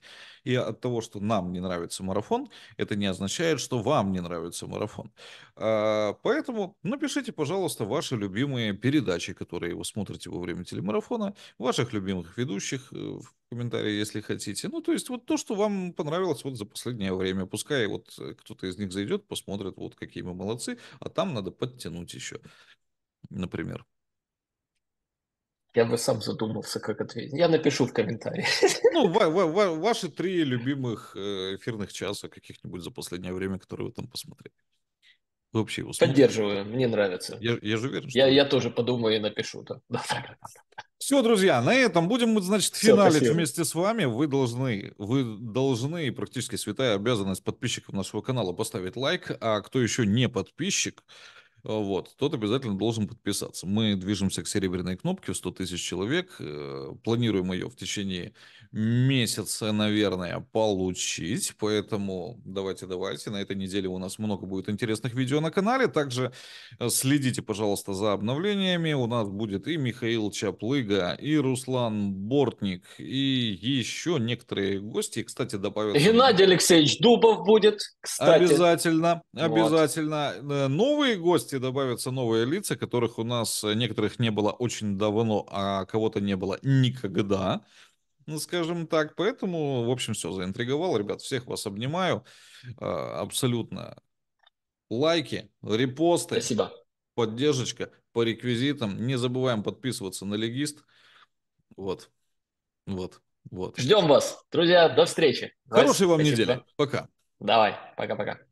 A: И от того, что нам не нравится марафон, это не означает, что вам не нравится марафон. А, Поэтому напишите, пожалуйста, ваши любимые передачи, которые вы смотрите во время телемарафона, ваших любимых ведущих э, в комментарии, если хотите. Ну, то есть вот то, что вам понравилось вот за последнее время. Пускай вот э, кто-то из них зайдет, посмотрит, вот какие мы молодцы, а там надо подтянуть еще, например.
B: Я бы сам задумался, как ответить. Я напишу в комментарии.
A: Ну, ва- ва- ва- ваши три любимых э, эфирных часа каких-нибудь за последнее время, которые вы там посмотрели. Вы вообще его смотрите?
B: Поддерживаю, мне нравится.
A: Я, я же уверен, что...
B: Я, я тоже подумаю и напишу. Да.
A: Все, друзья, на этом будем, мы, значит, финалить
B: спасибо.
A: вместе с вами. Вы должны, вы должны, практически святая обязанность подписчиков нашего канала поставить лайк, а кто еще не подписчик, вот, тот обязательно должен подписаться. Мы движемся к серебряной кнопке в 100 тысяч человек. э, Планируем ее в течение месяца, наверное, получить. Поэтому давайте, давайте. На этой неделе у нас много будет интересных видео на канале. Также э, следите, пожалуйста, за обновлениями. У нас будет и Михаил Чаплыга, и Руслан Бортник, и еще некоторые гости. Кстати, добавятся...
B: Геннадий Алексеевич Дубов будет, кстати.
A: Обязательно,
B: Вот.
A: обязательно. Э, Новые гости добавятся, новые лица, которых у нас э, некоторых не было очень давно, а кого-то не было никогда, ну, скажем так. Поэтому, в общем, все, заинтриговал. Ребят, всех вас обнимаю. Э, Абсолютно. Лайки, репосты,
B: Спасибо.
A: поддержка по реквизитам. Не забываем подписываться на Легист. Вот, вот, вот.
B: Ждем вас. Друзья, до встречи.
A: Хорошей вам
B: Спасибо.
A: недели. Пока.
B: Давай, пока-пока.